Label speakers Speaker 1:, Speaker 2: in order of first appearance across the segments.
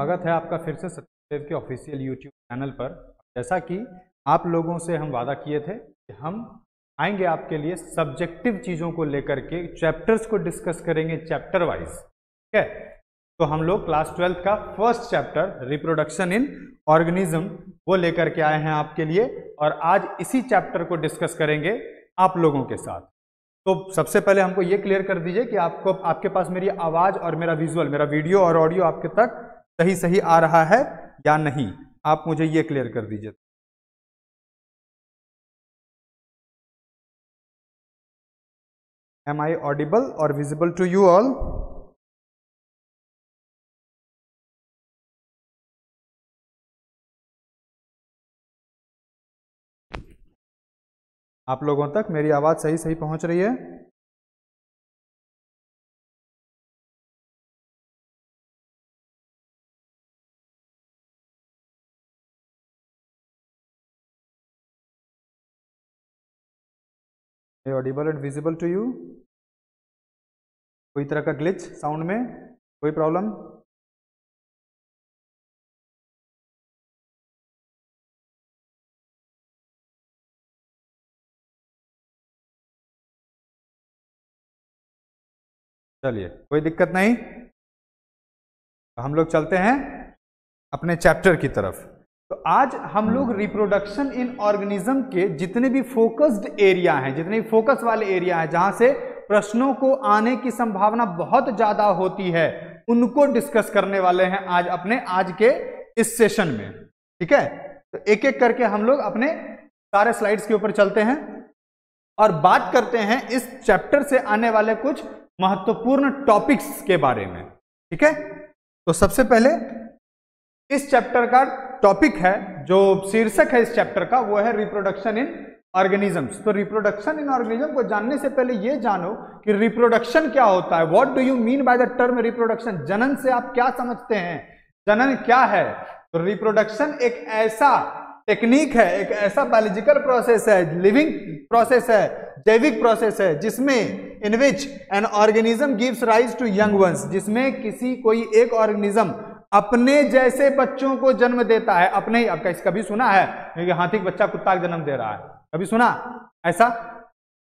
Speaker 1: स्वागत है आपका फिर से सत्यदेव के ऑफिशियल यूट्यूब चैनल पर। जैसा कि आप लोगों से हम वादा किए थे कि हम आएँगे आपके लिए सब्जेक्टिव चीज़ों को लेकर के चैप्टर्स को डिस्कस करेंगे चैप्टर वाइज ठीक है? तो हम लोग क्लास ट्वेल्थ का first chapter reproduction in organism वो लेकर के आए हैं आपके लिए और आज इसी चैप्टर को डिस्कस करेंगे आप लोगों के साथ। तो सबसे पहले हमको ये क्लियर कर दीजिए कि आपको, आपके पास मेरी आवाज़ और मेरा विजुअल मेरा वीडियो और ऑडियो आपके तक सही सही आ रहा है या नहीं? आप मुझे ये क्लियर कर दीजिए। एम आई ऑडिबल और विजिबल टू यू ऑल आप लोगों तक मेरी आवाज़ सही सही पहुँच रही है? Audible and visible to you कोई तरह का ग्लिच साउंड में? कोई प्रॉब्लम चलिए, कोई दिक्कत नहीं? हम लोग चलते हैं अपने चैप्टर की तरफ़। तो आज हम लोग रिप्रोडक्शन इन ऑर्गेनिज्म के जितने भी फोकस्ड एरिया हैं, जितने भी फोकस वाले एरिया हैं, जहाँ से प्रश्नों को आने की संभावना बहुत ज़्यादा होती है, उनको डिस्कस करने वाले हैं आज अपने, आज के इस सेशन में। ठीक है? तो एक एक करके हम लोग अपने सारे स्लाइड्स के ऊपर चलते हैं और बात करते हैं इस चैप्टर से आने वाले कुछ महत्वपूर्ण टॉपिक्स के बारे में। ठीक है? तो सबसे पहले इस चैप्टर का टॉपिक है, जो शीर्षक है इस चैप्टर का, वो है रिप्रोडक्शन इन ऑर्गेनिजम्स तो रिप्रोडक्शन इन ऑर्गेनिज्म को जानने से पहले ये जानो कि रिप्रोडक्शन क्या होता है। What do you mean by the term reproduction जनन से आप क्या समझते हैं? जनन क्या है? तो रिप्रोडक्शन एक ऐसा टेक्निक है, एक ऐसा बायोलॉजिकल प्रोसेस है लिविंग प्रोसेस है, जैविक प्रोसेस है, जिसमें in which an organism gives rise to young ones जिसमें किसी कोई एक ऑर्गेनिज्म अपने जैसे बच्चों को जन्म देता है। अपने आपका कभी सुना है? कि हाथी बच्चा कुत्ता का जन्म दे रहा है। कभी सुना? ऐसा?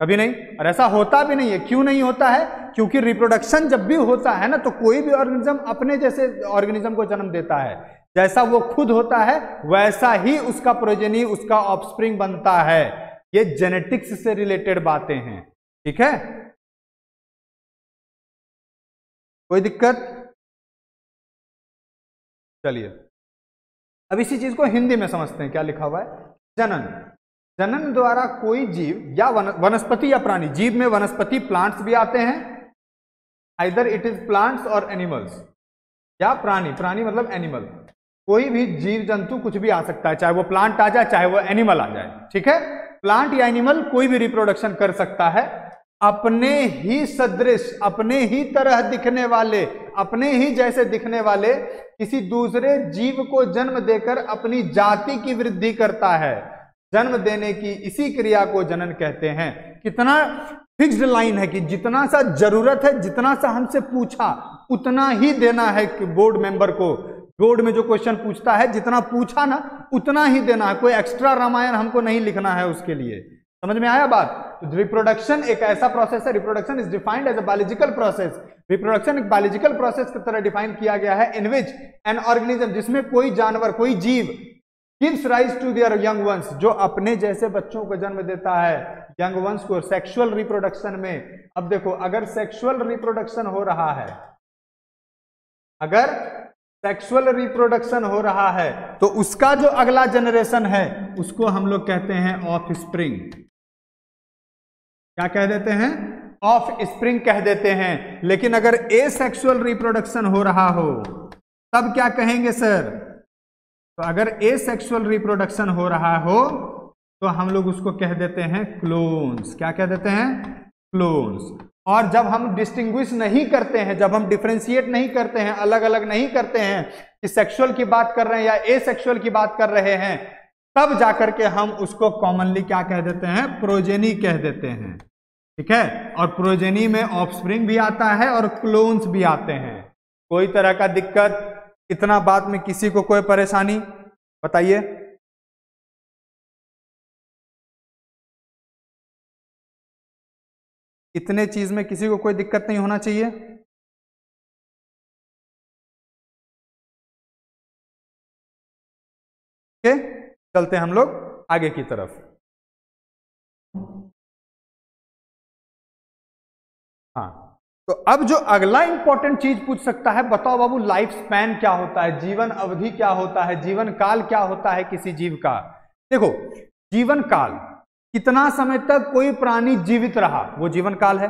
Speaker 1: कभी नहीं? और ऐसा होता भी नहीं है। क्यों नहीं होता है? क्योंकि रिप्रोडक्शन जब भी होता है ना तो कोई भी ऑर्गेनिज्म अपने जैसे ऑर्गेनिज्म को जन्म देता है। जैसा वो खुद होता है, वैसा ही उसका प्रोजेनी उसका ऑफस्प्रिंग बनता है। ये जेनेटिक्स से रिलेटेड बातें हैं। ठीक है? कोई दिक्कत? चलिए। अब इसी चीज़ को हिंदी में समझते हैं। क्या लिखा हुआ है? जनन। जनन द्वारा कोई जीव या वनस्पति या प्राणी, जीव में वनस्पति, प्लांट्स भी आते हैं। आइदर इट इज़ प्लांट्स और एनिमल्स या प्राणी प्राणी मतलब एनिमल। कोई भी जीव जंतु कुछ भी आ सकता है, चाहे वो प्लांट आ जाए, चाहे वो एनिमल आ जाए। ठीक है? प्लांट या एनिमल कोई भी रिप्रोडक्शन कर सकता है। अपने ही सदृश, अपने ही तरह दिखने वाले अपने ही जैसे दिखने वाले किसी दूसरे जीव को जन्म देकर अपनी जाति की वृद्धि करता है। जन्म देने की इसी क्रिया को जनन कहते हैं। कितना फिक्स्ड लाइन है कि जितना सा ज़रूरत है, जितना सा हमसे पूछा, उतना ही देना है कि बोर्ड मेंबर को। बोर्ड में जो क्वेश्चन पूछता है, जितना पूछा ना, उतना ही देना है। कोई एक्स्ट्रा रामायण हमको नहीं लिखना है उसके लिए। समझ में आया बात? तो रिप्रोडक्शन एक ऐसा प्रोसेस है reproduction is defined as a biological process reproduction एक बायोलॉजिकल प्रोसेस की तरह डिफाइन किया गया है इन विच एन ऑर्गेनिज्म जिसमें कोई जानवर, कोई जीव gives rise to their young ones जो अपने जैसे बच्चों को जन्म देता है। यंग वंस को सेक्सुअल रिप्रोडक्शन में, अब देखो, अगर सेक्सुअल रिप्रोडक्शन हो रहा है, अगर सेक्सुअल रिप्रोडक्शन हो रहा है तो उसका जो अगला जनरेशन है, उसको हम लोग कहते हैं ऑफ़ स्प्रिंग क्या कह देते हैं? ऑफ़ स्प्रिंग कह देते हैं। लेकिन अगर ए सेक्सुअल रिप्रोडक्शन हो रहा हो, तब क्या कहेंगे सर तो अगर ए सेक्सुअल रिप्रोडक्शन हो रहा हो तो हम लोग उसको कह देते हैं क्लोन्स क्या कह देते हैं? क्लोन्स और जब हम डिस्टिंग्विश नहीं करते हैं, जब हम डिफ्रेंशिएट नहीं करते हैं अलग अलग नहीं करते हैं, कि सेक्सुअल की बात कर रहे हैं या ए सेक्सुअल की बात कर रहे हैं तब जाकर के हम उसको कॉमनली क्या कह देते हैं? प्रोजेनी कह देते हैं। ठीक है? और प्रोजेनी में ऑफस्प्रिंग भी आता है और क्लोन्स भी आते हैं। कोई तरह का दिक्कत? इतना बात में किसी को कोई परेशानी? बताइए। इतने चीज़ में किसी को कोई दिक्कत नहीं होना चाहिए। चलते हैं हम लोग आगे की तरफ़। हाँ तो अब जो अगला इंपॉर्टेंट चीज़ पूछ सकता है, बताओ बाबू लाइफ स्पैन क्या होता है? जीवन अवधि क्या होता है? जीवन काल क्या होता है किसी जीव का? देखो, जीवन काल, कितना समय तक कोई प्राणी जीवित रहा, वो जीवन काल है,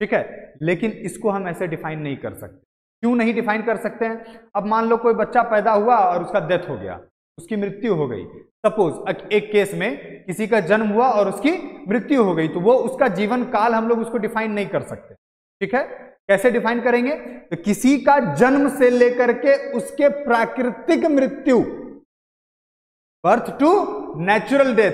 Speaker 1: ठीक है? लेकिन इसको हम ऐसे डिफाइन नहीं कर सकते। क्यों नहीं डिफाइन कर सकते हैं? अब मान लो कोई बच्चा पैदा हुआ और उसका डेथ हो गया। उसकी मृत्यु हो गई। सपोज़ एक केस में किसी का जन्म हुआ और उसकी मृत्यु हो गई तो वो उसका जीवन काल हम लोग उसको डिफाइन नहीं कर सकते। ठीक है? कैसे डिफाइन करेंगे? तो किसी का जन्म से लेकर के उसके प्राकृतिक मृत्यु बर्थ टू नेचुरल डेथ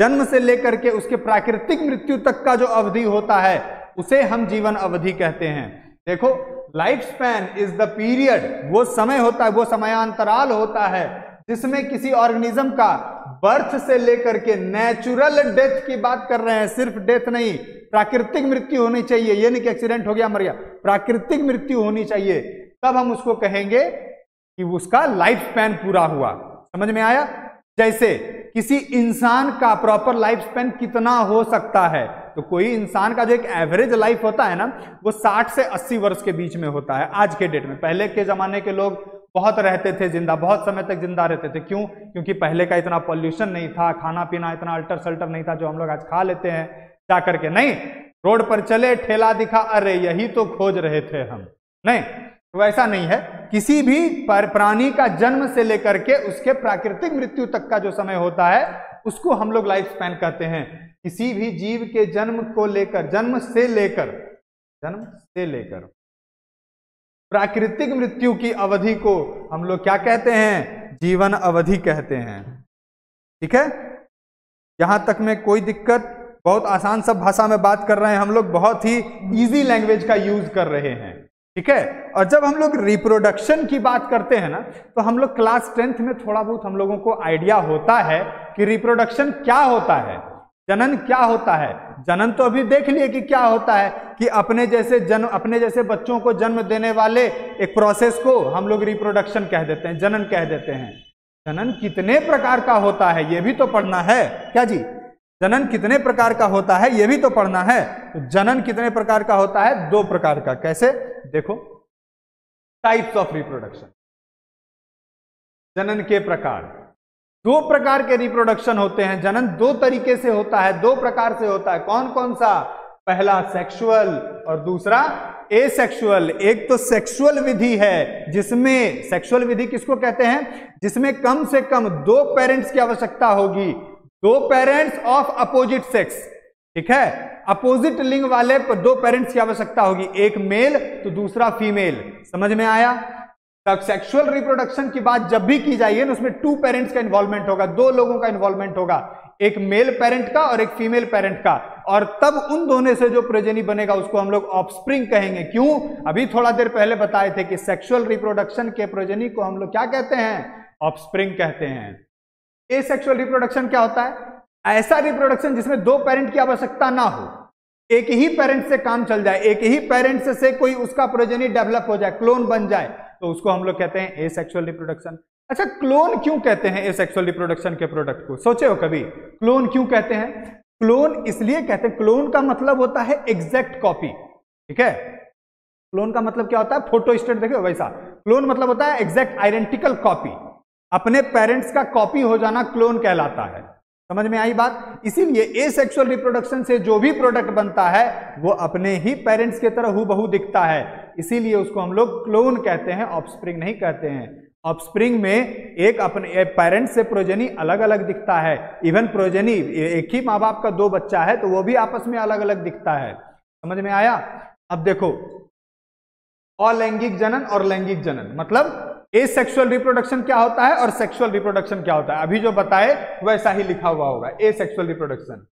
Speaker 1: जन्म से लेकर के उसके प्राकृतिक मृत्यु तक का जो अवधि होता है, उसे हम जीवन अवधि कहते हैं। देखो life span is the period वो समय होता है, वो समयांतराल होता है। जिसमें किसी ऑर्गेनिज्म का बर्थ से लेकर के नेचुरल डेथ की बात कर रहे हैं, सिर्फ़ डेथ नहीं, प्राकृतिक मृत्यु होनी चाहिए। ये नहीं कि एक्सीडेंट हो गया, मर गया। प्राकृतिक मृत्यु होनी चाहिए। तब हम उसको कहेंगे कि उसका लाइफ स्पैन पूरा हुआ। समझ में आया? जैसे किसी इंसान का प्रॉपर लाइफ स्पैन कितना हो सकता है? तो कोई इंसान का जो एक एवरेज लाइफ होता है ना, वो 60 से 80 वर्ष के बीच में होता है, आज के डेट में। पहले के जमाने के लोग बहुत रहते थे ज़िंदा, बहुत समय तक ज़िंदा रहते थे। क्यों? क्योंकि पहले का इतना पॉल्यूशन नहीं था खाना पीना इतना अल्टर सल्टर नहीं था जो हम लोग आज खा लेते हैं, जा करके। नहीं, रोड पर चले, ठेला दिखा, अरे, यही तो खोज रहे थे हम। नहीं तो वैसा नहीं है। किसी भी पर, प्राणी का जन्म से लेकर के उसके प्राकृतिक मृत्यु तक का जो समय होता है, उसको हम लोग लाइफ स्पैन कहते हैं। किसी भी जीव के जन्म को लेकर, जन्म से लेकर, जन्म से लेकर, प्राकृतिक मृत्यु की अवधि को हम लोग क्या कहते हैं? जीवन अवधि कहते हैं। ठीक है? यहाँ तक में कोई दिक्कत, बहुत आसान सब भाषा में बात कर रहे हैं। हम लोग बहुत ही इजी लैंग्वेज का यूज़ कर रहे हैं। ठीक है? और जब हम लोग रिप्रोडक्शन की बात करते हैं ना तो हम लोग क्लास टेंथ में थोड़ा बहुत हम लोगों को आइडिया होता है कि रिप्रोडक्शन क्या होता है। जनन क्या होता है? जनन तो अभी देख लिए कि क्या होता है कि अपने जैसे जन्म अपने जैसे बच्चों को जन्म देने वाले एक प्रोसेस को हम लोग रिप्रोडक्शन कह देते हैं, जनन कह देते हैं। जनन कितने प्रकार का होता है, ये भी तो पढ़ना है। क्या जी? जनन कितने प्रकार का होता है, ये भी तो पढ़ना है। तो जनन कितने प्रकार का होता है? दो प्रकार का। कैसे? देखो। टाइप्स ऑफ़ रिप्रोडक्शन जनन के प्रकार। दो प्रकार के रिप्रोडक्शन होते हैं। जनन दो तरीके से होता है, दो प्रकार से होता है। कौन कौन सा? पहला सेक्सुअल और दूसरा एसेक्सुअल एक तो सेक्सुअल विधि है, जिसमें सेक्सुअल विधि किसको कहते हैं? जिसमें कम से कम दो पेरेंट्स की आवश्यकता होगी। दो पेरेंट्स ऑफ़ अपोजिट सेक्स ठीक है? अपोजिट लिंग वाले दो पेरेंट्स की आवश्यकता होगी। एक मेल तो दूसरा फीमेल समझ में आया? तब सेक्सुअल रिप्रोडक्शन की बात जब भी की जाएगी ना, उसमें टू पेरेंट्स का इन्वॉल्वमेंट होगा, दो लोगों का इन्वॉल्वमेंट होगा, एक मेल पेरेंट का और एक फीमेल पेरेंट का। और तब उन दोनों से जो प्रोजेनी बनेगा, उसको हम लोग ऑफस्प्रिंग कहेंगे। क्यों? अभी थोड़ा देर पहले बताए थे कि सेक्सुअल रिप्रोडक्शन के प्रोजेनी को हम लोग क्या कहते हैं? ऑफस्प्रिंग कहते हैं। ए सेक्सुअल रिप्रोडक्शन क्या होता है? ऐसा रिप्रोडक्शन जिसमें दो पेरेंट की आवश्यकता ना हो। एक ही पेरेंट से काम चल जाए, एक ही पेरेंट से कोई उसका प्रोजेनी डेवलप हो जाए क्लोन बन जाए। तो उसको हम लोग कहते हैं ए सेक्सुअल रिप्रोडक्शन अच्छा क्लोन क्यों कहते हैं ए सेक्सुअल रिप्रोडक्शन के प्रोडक्ट को? सोचे हो कभी? क्लोन क्यों कहते हैं? क्लोन इसलिए कहते हैं क्लोन का मतलब होता है एग्जैक्ट कॉपी ठीक है? क्लोन का मतलब क्या होता है? फ़ोटो स्टेट देखो, वैसा. क्लोन मतलब होता है एग्जैक्ट आइडेंटिकल कॉपी अपने पेरेंट्स का कॉपी हो जाना क्लोन कहलाता है. समझ में आई बात? इसीलिए ए सेक्सुअल रिप्रोडक्शन से जो भी प्रोडक्ट बनता है, वो अपने ही पेरेंट्स के तरह हु दिखता है। इसीलिए उसको हम लोग क्लोन कहते हैं ऑफस्प्रिंग नहीं कहते हैं। ऑफस्प्रिंग में एक अपने पेरेंट्स से प्रोजनी अलग अलग दिखता है। इवन प्रोजनी एक ही माँ बाप का दो बच्चा है तो वो भी आपस में अलग अलग दिखता है। समझ में आया? अब देखो, अलैंगिक जनन और लैंगिक जनन मतलब ए सेक्सुअल रिप्रोडक्शन क्या होता है और सेक्सुअल रिप्रोडक्शन क्या होता है? अभी जो बताए, वैसा ही लिखा हुआ होगा। ए सेक्सुअल रिप्रोडक्शन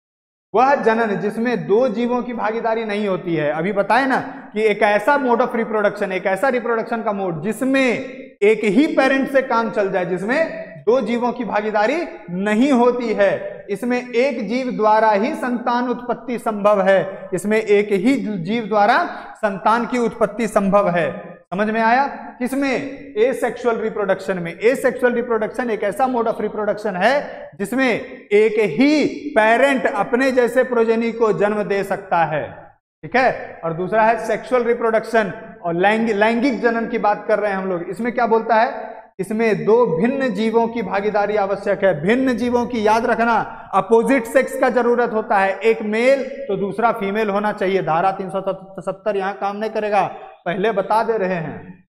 Speaker 1: वह जनन जिसमें दो जीवों की भागीदारी नहीं होती है। अभी बताए ना कि एक ऐसा मोड ऑफ़ रिप्रोडक्शन एक ऐसा रिप्रोडक्शन का मोड जिसमें एक ही पेरेंट से काम चल जाए, जिसमें दो जीवों की भागीदारी नहीं होती है। इसमें एक जीव द्वारा ही संतान उत्पत्ति संभव है। इसमें एक ही जीव द्वारा संतान की उत्पत्ति संभव है। समझ में आया? किसमें? ए सेक्सुअल रिप्रोडक्शन में। ए सेक्सुअल रिप्रोडक्शन एक ऐसा मोड ऑफ़ रिप्रोडक्शन है जिसमें एक ही पेरेंट अपने जैसे प्रोजेनी को जन्म दे सकता है। ठीक है? और दूसरा है सेक्सुअल रिप्रोडक्शन और लैंगिक जनन की बात कर रहे हैं हम लोग। इसमें क्या बोलता है? इसमें दो भिन्न जीवों की भागीदारी आवश्यक है। भिन्न जीवों की याद रखना अपोजिट सेक्स का ज़रूरत होता है। एक मेल तो दूसरा फीमेल होना चाहिए। धारा तीन सौ सत्तर यहाँ काम नहीं करेगा। पहले बता दे रहे हैं।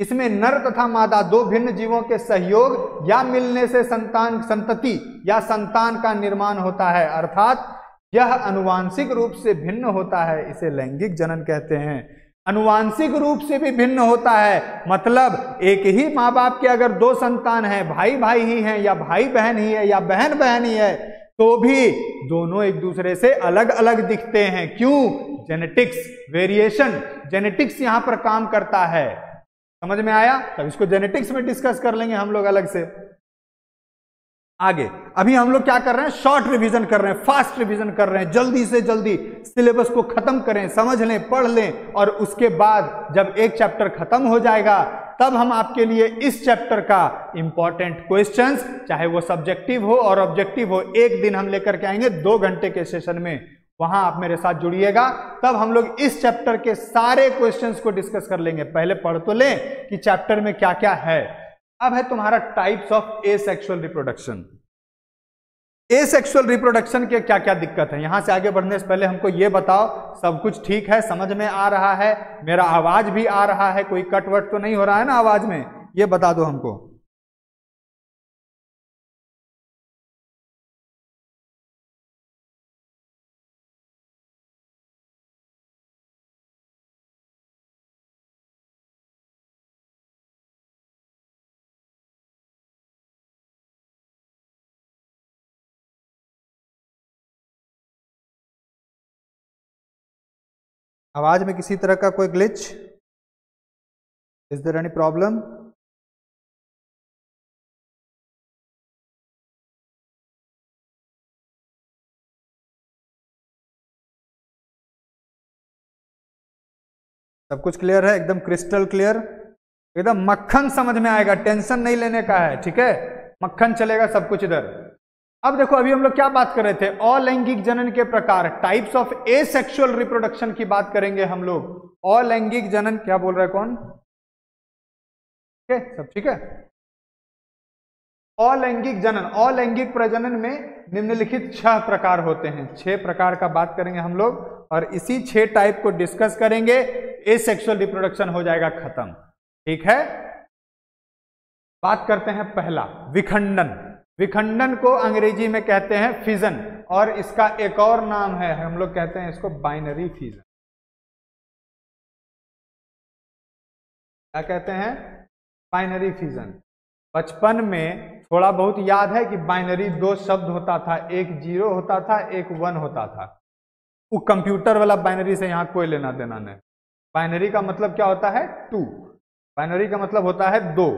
Speaker 1: इसमें नर तथा मादा, दो भिन्न जीवों के सहयोग या मिलने से संतान, संतति या संतान का निर्माण होता है। अर्थात, यह अनुवांशिक रूप से भिन्न होता है। इसे लैंगिक जनन कहते हैं। अनुवांशिक रूप से भी भिन्न होता है। मतलब एक ही माँ बाप के अगर दो संतान हैं भाई भाई ही हैं, या भाई बहन ही है, या बहन बहन ही है तो भी दोनों एक दूसरे से अलग अलग दिखते हैं। क्यों? जेनेटिक्स वेरिएशन जेनेटिक्स यहाँ पर काम करता है। समझ में आया? तब इसको जेनेटिक्स में डिस्कस कर लेंगे हम लोग अलग से। आगे। अभी हम लोग क्या कर रहे हैं? शॉर्ट रिवीजन कर रहे हैं फास्ट रिवीजन कर रहे हैं। जल्दी से जल्दी सिलेबस को खत्म करें, समझ लें, पढ़ लें और उसके बाद जब एक चैप्टर खत्म हो जाएगा, तब हम आपके लिए इस चैप्टर का इंपॉर्टेंट क्वेश्चंस चाहे वो सब्जेक्टिव हो और ऑब्जेक्टिव हो, एक दिन हम लेकर के आएँगे, दो घंटे के सेशन में। वहाँ आप मेरे साथ जुड़िएगा, तब हम लोग इस चैप्टर के सारे क्वेश्चंस को डिस्कस कर लेंगे। पहले पढ़ तो लें कि चैप्टर में क्या क्या है। अब है तुम्हारा types of asexual reproduction asexual reproduction के क्या क्या दिक्कत है? यहाँ से आगे बढ़ने से पहले हमको ये बताओ, सब कुछ ठीक है? समझ में आ रहा है? मेरा आवाज़ भी आ रहा है? कोई कटवट तो नहीं हो रहा है ना आवाज़ में? ये बता दो हमको। आवाज़ में किसी तरह का कोई glitch is there any problem सब कुछ क्लियर है? एकदम क्रिस्टल क्लियर एकदम मक्खन समझ में आएगा, टेंशन नहीं लेने का है, ठीक है? मक्खन चलेगा सब कुछ इधर। अब देखो, अभी हम लोग क्या बात कर रहे थे? अलैंगिक जनन के प्रकार। Types of asexual reproduction की बात करेंगे हम लोग। अलैंगिक जनन, क्या बोल रहा है कौन? ठीक है, सब ठीक है? अलैंगिक जनन, अलैंगिक प्रजनन में निम्नलिखित छह प्रकार होते हैं। छह प्रकार का बात करेंगे हम लोग, और इसी छह टाइप को डिस्कस करेंगे ए सेक्शुअल रिप्रोडक्शन हो जाएगा, खत्म। ठीक है? बात करते हैं पहला, विखंडन। विखंडन को अंग्रेज़ी में कहते हैं फिजन और इसका एक और नाम है, हम लोग कहते हैं इसको बाइनरी फिजन क्या कहते हैं? बाइनरी फिजन बचपन में थोड़ा बहुत याद है कि बाइनरी दो शब्द होता था, एक ज़ीरो होता था, एक वन होता था। वो कंप्यूटर वाला बाइनरी से यहाँ कोई लेना देना नहीं। बाइनरी का मतलब क्या होता है? टू बाइनरी का मतलब होता है दो।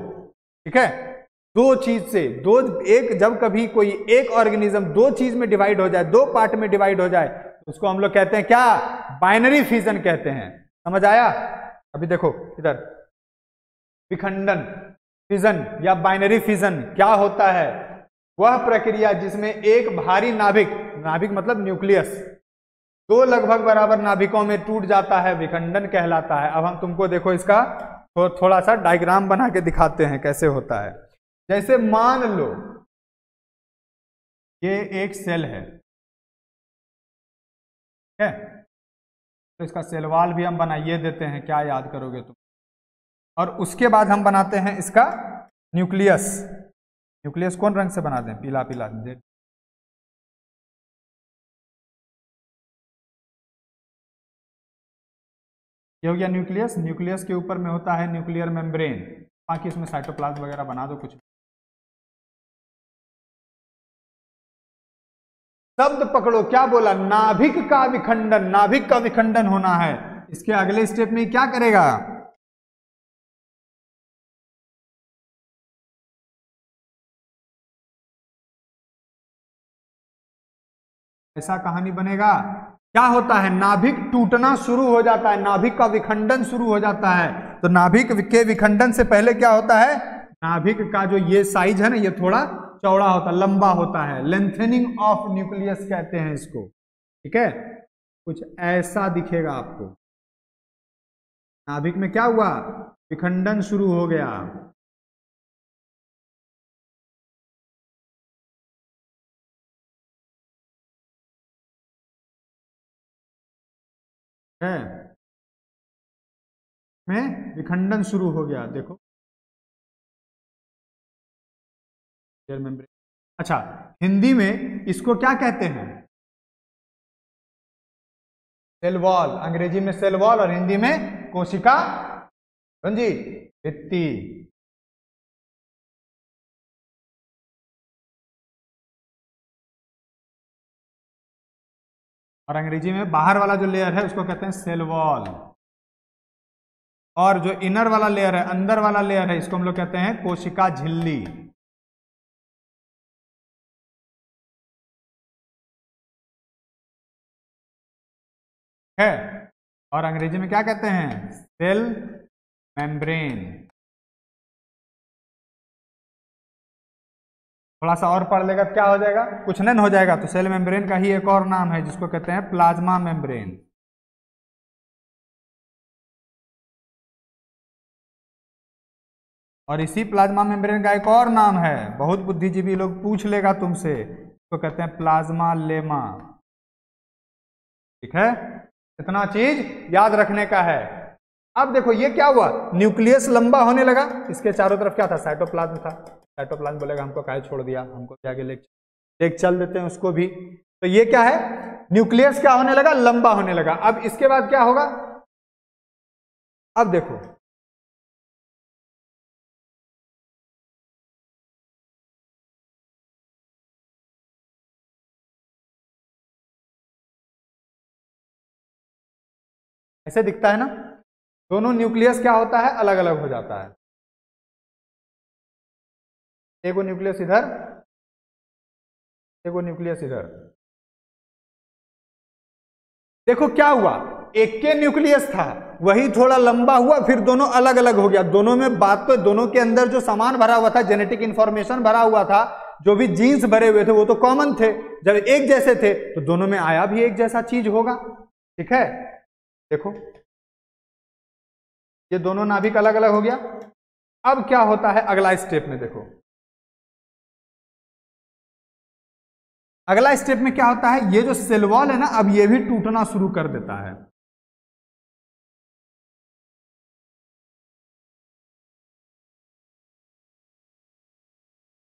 Speaker 1: ठीक है? दो चीज़ से दो एक जब कभी कोई एक ऑर्गेनिज्म दो चीज़ में डिवाइड हो जाए दो पार्ट में डिवाइड हो जाए तो उसको हम लोग कहते हैं क्या? बाइनरी फिजन कहते हैं। समझ आया? अभी देखो इधर। विखंडन फिजन या बाइनरी फिजन क्या होता है? वह प्रक्रिया जिसमें एक भारी नाभिक नाभिक मतलब न्यूक्लियस दो लगभग बराबर नाभिकों में टूट जाता है विखंडन कहलाता है। अब हम तुमको देखो इसका थो, थोड़ा सा डायग्राम बना के दिखाते हैं कैसे होता है। जैसे मान लो ये एक सेल है है? तो इसका सेलवाल भी हम बनाइए देते हैं, क्या याद करोगे तुम? और उसके बाद हम बनाते हैं इसका न्यूक्लियस। न्यूक्लियस कौन रंग से बना दें? पीला पीला दे ये हो गया न्यूक्लियस। न्यूक्लियस के ऊपर में होता है न्यूक्लियर मेम्ब्रेन। बाकी इसमें साइटोप्लाज्म वगैरह बना दो कुछ शब्द पकड़ो, क्या बोला? नाभिक का विखंडन, नाभिक का विखंडन होना है। इसके अगले स्टेप में क्या करेगा? ऐसा कहानी बनेगा। क्या होता है? नाभिक टूटना शुरू हो जाता है, नाभिक का विखंडन शुरू हो जाता है। तो नाभिक के विखंडन से पहले क्या होता है? नाभिक का जो ये साइज़ है ना, ये थोड़ा चौड़ा होता, लंबा होता है। लेंथनिंग ऑफ़ न्यूक्लियस कहते हैं इसको। ठीक है? कुछ ऐसा दिखेगा आपको। नाभिक में क्या हुआ? विखंडन शुरू हो गया। है। में विखंडन शुरू हो गया, देखो। अच्छा हिंदी में इसको क्या कहते हैं? सेल वॉल अंग्रेज़ी में सेल वॉल और हिंदी में कोशिका जी भित्ति। और अंग्रेज़ी में बाहर वाला जो लेयर है, उसको कहते हैं सेल वॉल और जो इनर वाला लेयर है, अंदर वाला लेयर है, इसको हम लोग कहते हैं कोशिका झिल्ली। है। और अंग्रेज़ी में क्या कहते हैं? Cell membrane. थोड़ा सा और पढ़ लेगा तो क्या हो जाएगा? कुछ नहीं हो जाएगा तो सेल मेम्ब्रेन का ही एक और नाम है, जिसको कहते हैं प्लाज्मा मेम्ब्रेन। और इसी प्लाज्मा मेम्ब्रेन का एक और नाम है, बहुत बुद्धिजीवी लोग पूछ लेगा तुमसे तो कहते हैं प्लाज्मा लेमा। ठीक है? इतना चीज़ याद रखने का है। अब देखो, ये क्या हुआ? न्यूक्लियस लंबा होने लगा। इसके चारों तरफ़ क्या था? साइटोप्लाज्म था। साइटोप्लाज्म बोलेगा, हमको काय छोड़ दिया? हमको क्या लेक लेक चल देते हैं उसको भी। तो ये क्या है? न्यूक्लियस क्या होने लगा? लंबा होने लगा। अब इसके बाद क्या होगा? अब देखो ऐसे दिखता है ना? दोनों न्यूक्लियस क्या होता है? अलग अलग हो जाता है। एगो न्यूक्लियस इधर एगो न्यूक्लियस इधर। देखो क्या हुआ? एक के न्यूक्लियस था, वही थोड़ा लंबा हुआ, फिर दोनों अलग अलग हो गया। दोनों में बात तो दोनों के अंदर जो सामान भरा हुआ था जेनेटिक इंफॉर्मेशन भरा हुआ था, जो भी जीन्स भरे हुए थे, वो तो कॉमन थे। जब एक जैसे थे तो दोनों में आया भी एक जैसा चीज़ होगा। ठीक है? देखो। ये दोनों नाभिक अलग अलग हो गया। अब क्या होता है अगला स्टेप में देखो। अगला स्टेप में क्या होता है? ये जो सेल वॉल है ना, अब ये भी टूटना शुरू कर देता है।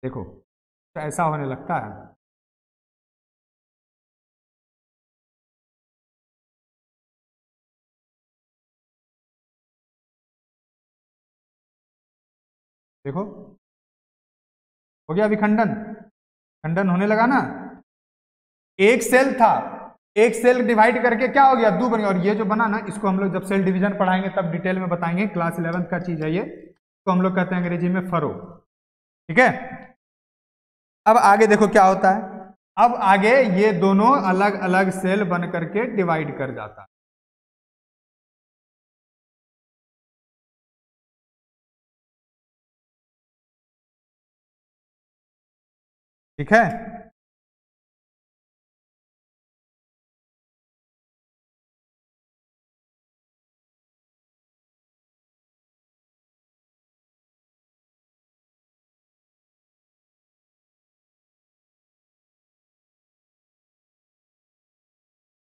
Speaker 1: देखो, ऐसा होने लगता है। देखो। हो गया विखंडन खंडन। होने लगा ना? एक सेल था। एक सेल डिवाइड करके क्या हो गया? दो बन गया। और ये जो बना ना, इसको हम लोग जब सेल डिवीज़न पढ़ाएँगे तब डिटेल में बताएँगे। क्लास इलेवंथ का चीज़ है ये। तो हम लोग कहते हैं अंग्रेज़ी में फरो। ठीक है? अब आगे देखो क्या होता है। अब आगे ये दोनों अलग अलग सेल बन करके डिवाइड कर जाता है। ठीक है?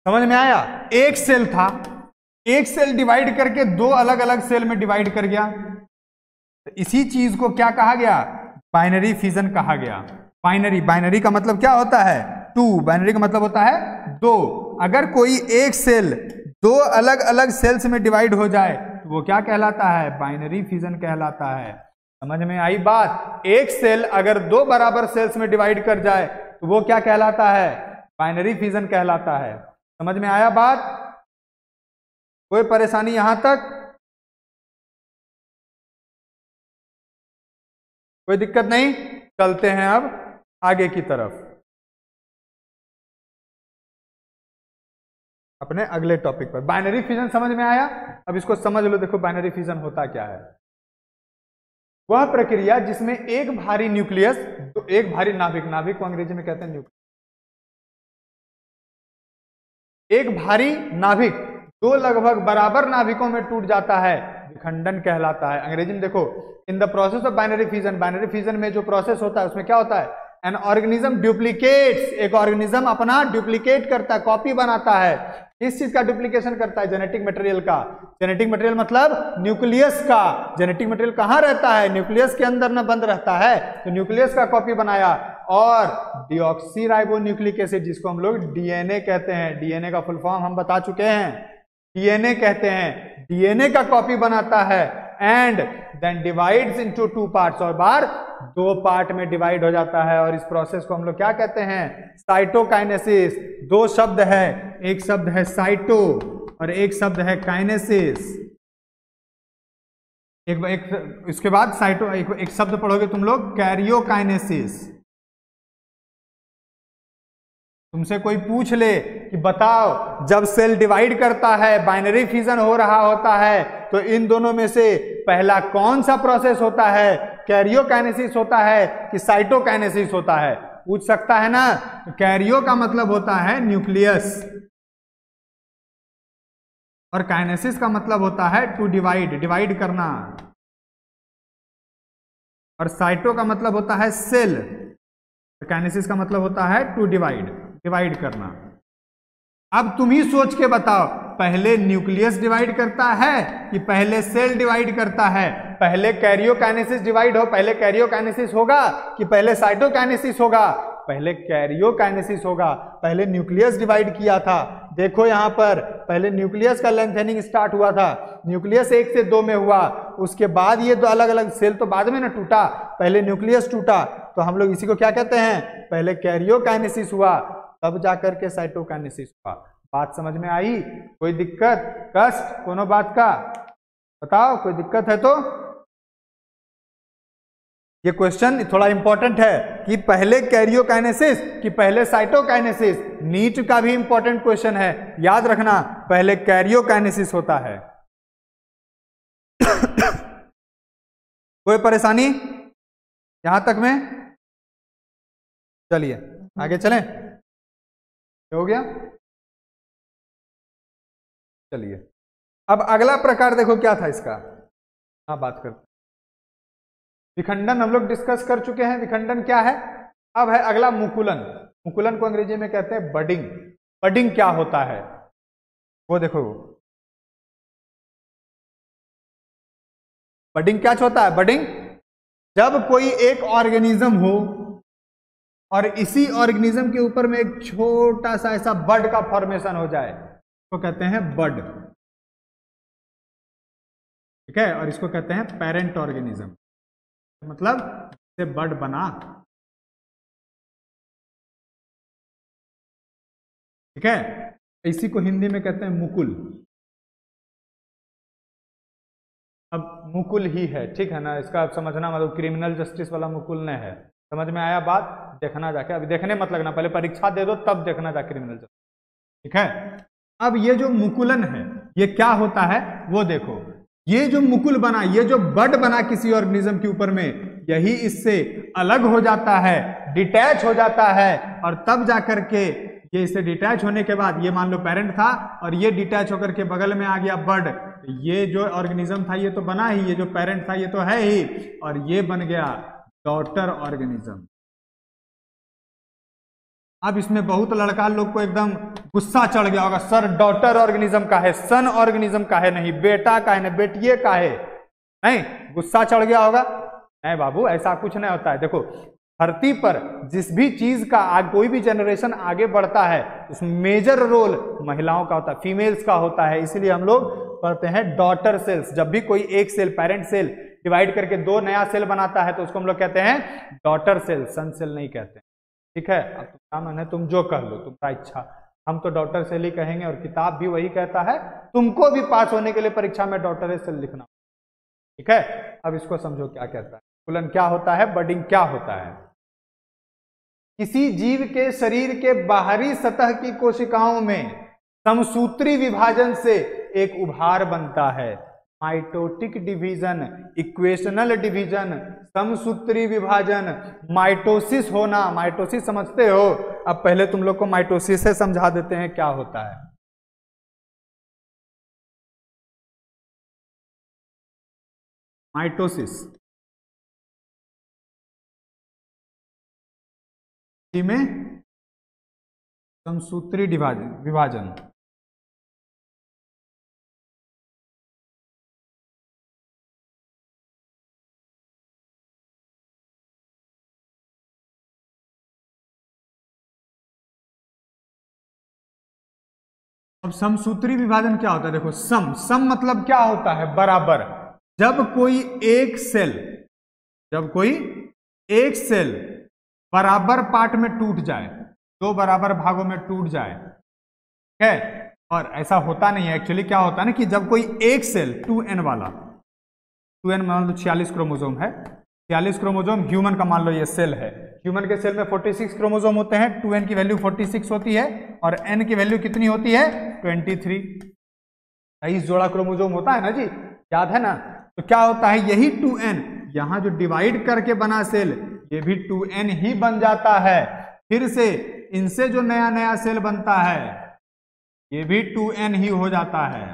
Speaker 1: समझ में आया? एक सेल था। एक सेल डिवाइड करके दो अलग अलग सेल में डिवाइड कर गया। तो इसी चीज़ को क्या कहा गया? बाइनरी फिजन कहा गया। बाइनरी बाइनरी का मतलब क्या होता है? टू। बाइनरी का मतलब होता है दो। अगर कोई एक सेल दो अलग अलग सेल्स में डिवाइड हो जाए तो वो क्या कहलाता है? बाइनरी फिजन कहलाता है। समझ में आई बात? एक सेल अगर दो बराबर सेल्स में डिवाइड कर जाए तो वो क्या कहलाता है? बाइनरी फिजन कहलाता है। समझ में आया बात? कोई परेशानी यहाँ तक? कोई दिक्कत नहीं? चलते हैं अब। आगे की तरफ़। अपने अगले टॉपिक पर। बाइनरी फिजन समझ में आया? अब इसको समझ लो, देखो बाइनरी फिजन होता क्या है। वह प्रक्रिया जिसमें एक भारी न्यूक्लियस तो एक भारी नाभिक नाभिक को अंग्रेज़ी में कहते हैं न्यूक्लियस एक भारी नाभिक दो लगभग बराबर नाभिकों में टूट जाता है, विखंडन कहलाता है। अंग्रेज़ी में देखो in the process of binary fission binary fission में जो प्रोसेस होता है, उसमें क्या होता है? एन ऑर्गेनिज्म डुप्लीकेट्स एक ऑर्गेनिज्म अपना डुप्लीकेट करता है कॉपी बनाता है। किस चीज़ का डुप्लीकेशन करता है? जेनेटिक मटेरियल का। जेनेटिक मटेरियल मतलब न्यूक्लियस का। जेनेटिक मटेरियल कहाँ रहता है? न्यूक्लियस के अंदर न बंद रहता है। तो न्यूक्लियस का कॉपी बनाया। और डिऑक्सी राइबो न्यूक्लिक एसिड जिसको हम लोग डीएनए कहते हैं। डीएनए का फुल फॉर्म हम बता चुके हैं। डीएनए कहते हैं। डीएनए का कॉपी बनाता है। And then divides into two parts और बार दो पार्ट में डिवाइड हो जाता है और इस प्रोसेस को हम लोग क्या कहते हैं? साइटोकाइनेसिस दो शब्द है। एक शब्द है साइटो और एक शब्द है काइनेसिस एक, एक इसके बाद साइटो एक, एक शब्द पढ़ोगे तुम लोग? कैरियोकाइनेसिस तुमसे कोई पूछ ले कि बताओ जब सेल डिवाइड करता है बाइनरी फ्यूजन हो रहा होता है तो इन दोनों में से पहला कौन सा प्रोसेस होता है? कैरियोकाइनेसिस होता है कि साइटोकाइनेसिस होता है? पूछ सकता है ना? तो कैरियो का मतलब होता है न्यूक्लियस और काइनेसिस का मतलब होता है टू डिवाइड डिवाइड करना। और साइटो का मतलब होता है सेल काइनेसिस का मतलब होता है टू डिवाइड डिवाइड करना। अब तुम ही सोच के बताओ पहले न्यूक्लियस डिवाइड करता है कि पहले सेल डिवाइड करता है? पहले कैरियोकाइनेसिस डिवाइड हो, पहले कैरियोकाइनेसिस होगा कि पहले साइटोकाइनेसिस होगा? पहले कैरियोकाइनेसिस होगा। पहले न्यूक्लियस डिवाइड किया था। देखो यहाँ पर, पहले न्यूक्लियस का लेंथनिंग स्टार्ट हुआ था। न्यूक्लियस एक से दो में हुआ। उसके बाद ये दो अलग अलग सेल तो बाद में ना टूटा। पहले न्यूक्लियस टूटा। तो हम लोग इसी को क्या कहते हैं? पहले कैरियोकाइनेसिस हुआ, तब जाकर के साइटोकाइनेसिस हुआ। बात समझ में आई? कोई दिक्कत? कष्ट? कोनो बात का? बताओ, कोई दिक्कत है तो? ये क्वेश्चन थोड़ा इंपॉर्टेंट है कि पहले कैरियोकाइनेसिस कि पहले साइटोकाइनेसिस? नीट का भी इंपॉर्टेंट क्वेश्चन है। याद रखना, पहले कैरियोकाइनेसिस होता है। कोई परेशानी? यहाँ तक में? चलिए, आगे चलें। हो गया? चलिए। अब अगला प्रकार देखो क्या था इसका। हाँ बात करते विखंडन हम लोग डिस्कस कर चुके हैं। विखंडन क्या है? अब है अगला मुकुलन। मुकुलन को अंग्रेज़ी में कहते हैं बडिंग। बडिंग क्या होता है? वो देखो। बडिंग क्या होता है? बडिंग जब कोई एक ऑर्गेनिज्म हो और इसी ऑर्गेनिज्म के ऊपर में एक छोटा सा ऐसा बड का फॉर्मेशन हो जाए तो कहते हैं बड। ठीक है? और इसको कहते हैं पेरेंट ऑर्गेनिज्म मतलब से बड बना। ठीक है? इसी को हिंदी में कहते हैं मुकुल। अब मुकुल ही है, ठीक है ना? इसका समझना मतलब क्रिमिनल जस्टिस वाला मुकुल नहीं है। समझ में आया बात? देखना जाके। अभी देखने मत लगना, पहले परीक्षा दे दो, तब देखना जा क्रिमिनल जस्टिस ठीक है? अब ये जो मुकुलन है, ये क्या होता है? वो देखो। ये जो मुकुल बना, ये जो बड बना किसी ऑर्गेनिज्म के ऊपर में, यही इससे अलग हो जाता है, डिटैच हो जाता है, और तब जाकर के ये इससे डिटैच होने के बाद, ये मान लो पेरेंट था, और ये डिटैच होकर के बगल में आ गया बर्ड ये जो ऑर्गेनिज्म था, ये तो बना ही, ये जो पेरेंट था, ये तो है ही, और ये बन गया डॉटर ऑर्गेनिज्म। अब इसमें बहुत लड़का लोग को एकदम गुस्सा चढ़ गया होगा, सर, डॉटर ऑर्गेनिज्म का है, सन ऑर्गेनिज्म का है नहीं, बेटा का है नहीं बेटिए का है। नहीं, गुस्सा चढ़ गया होगा। नहीं बाबू, ऐसा कुछ नहीं होता है। देखो, धरती पर जिस भी चीज़ का आग कोई भी जनरेशन आगे बढ़ता है उसमें मेजर रोल महिलाओं का होता है फीमेल्स का होता है। इसलिए हम लोग पढ़ते हैं डॉटर सेल्स जब भी कोई एक सेल पेरेंट सेल डिवाइड करके दो नया सेल बनाता है तो उसको हम लोग कहते हैं डॉटर सेल सन सेल नहीं कहते। ठीक है? अब तुम्हारा मन है तुम जो कह लो, तुम्हारा इच्छा। हम तो डॉक्टर सेल कहेंगे और किताब भी वही कहता है, तुमको भी पास होने के लिए परीक्षा में डॉक्टर सेल लिखना। ठीक है? अब इसको समझो क्या कहता है। कुलन क्या होता है? बडिंग क्या होता है? किसी जीव के शरीर के बाहरी सतह की कोशिकाओं में समसूत्री विभाजन से एक उभार बनता है। माइटोटिक डिवीज़न, इक्वेशनल डिवीज़न, समसूत्री विभाजन, माइटोसिस होना। माइटोसिस समझते हो? अब पहले तुम लोग को माइटोसिस से समझा देते हैं क्या होता है। माइटोसिस। में समसूत्री विभाजन विभाजन। अब समसूत्री विभाजन क्या होता है? देखो, सम। सम मतलब क्या होता है? बराबर। जब कोई एक सेल, जब कोई एक सेल बराबर पार्ट में टूट जाए, दो बराबर भागों में टूट जाए, है? और ऐसा होता नहीं है। एक्चुअली क्या होता है ना कि जब कोई एक सेल, टू एन वाला, टू एन मान लो छियालीस क्रोमोजोम है छियालीस क्रोमोजोम ह्यूमन का मान लो ये सेल है। ह्यूमन के सेल में 46 क्रोमोजोम होते हैं 2n की वैल्यू 46 होती है और n की वैल्यू कितनी होती है? 23 तेईस जोड़ा क्रोमोजोम होता है ना जी? याद है ना? तो क्या होता है? यही 2n यहाँ जो डिवाइड करके बना सेल, ये भी 2n ही बन जाता है। फिर से इनसे जो नया नया सेल बनता है, ये भी 2n ही हो जाता है।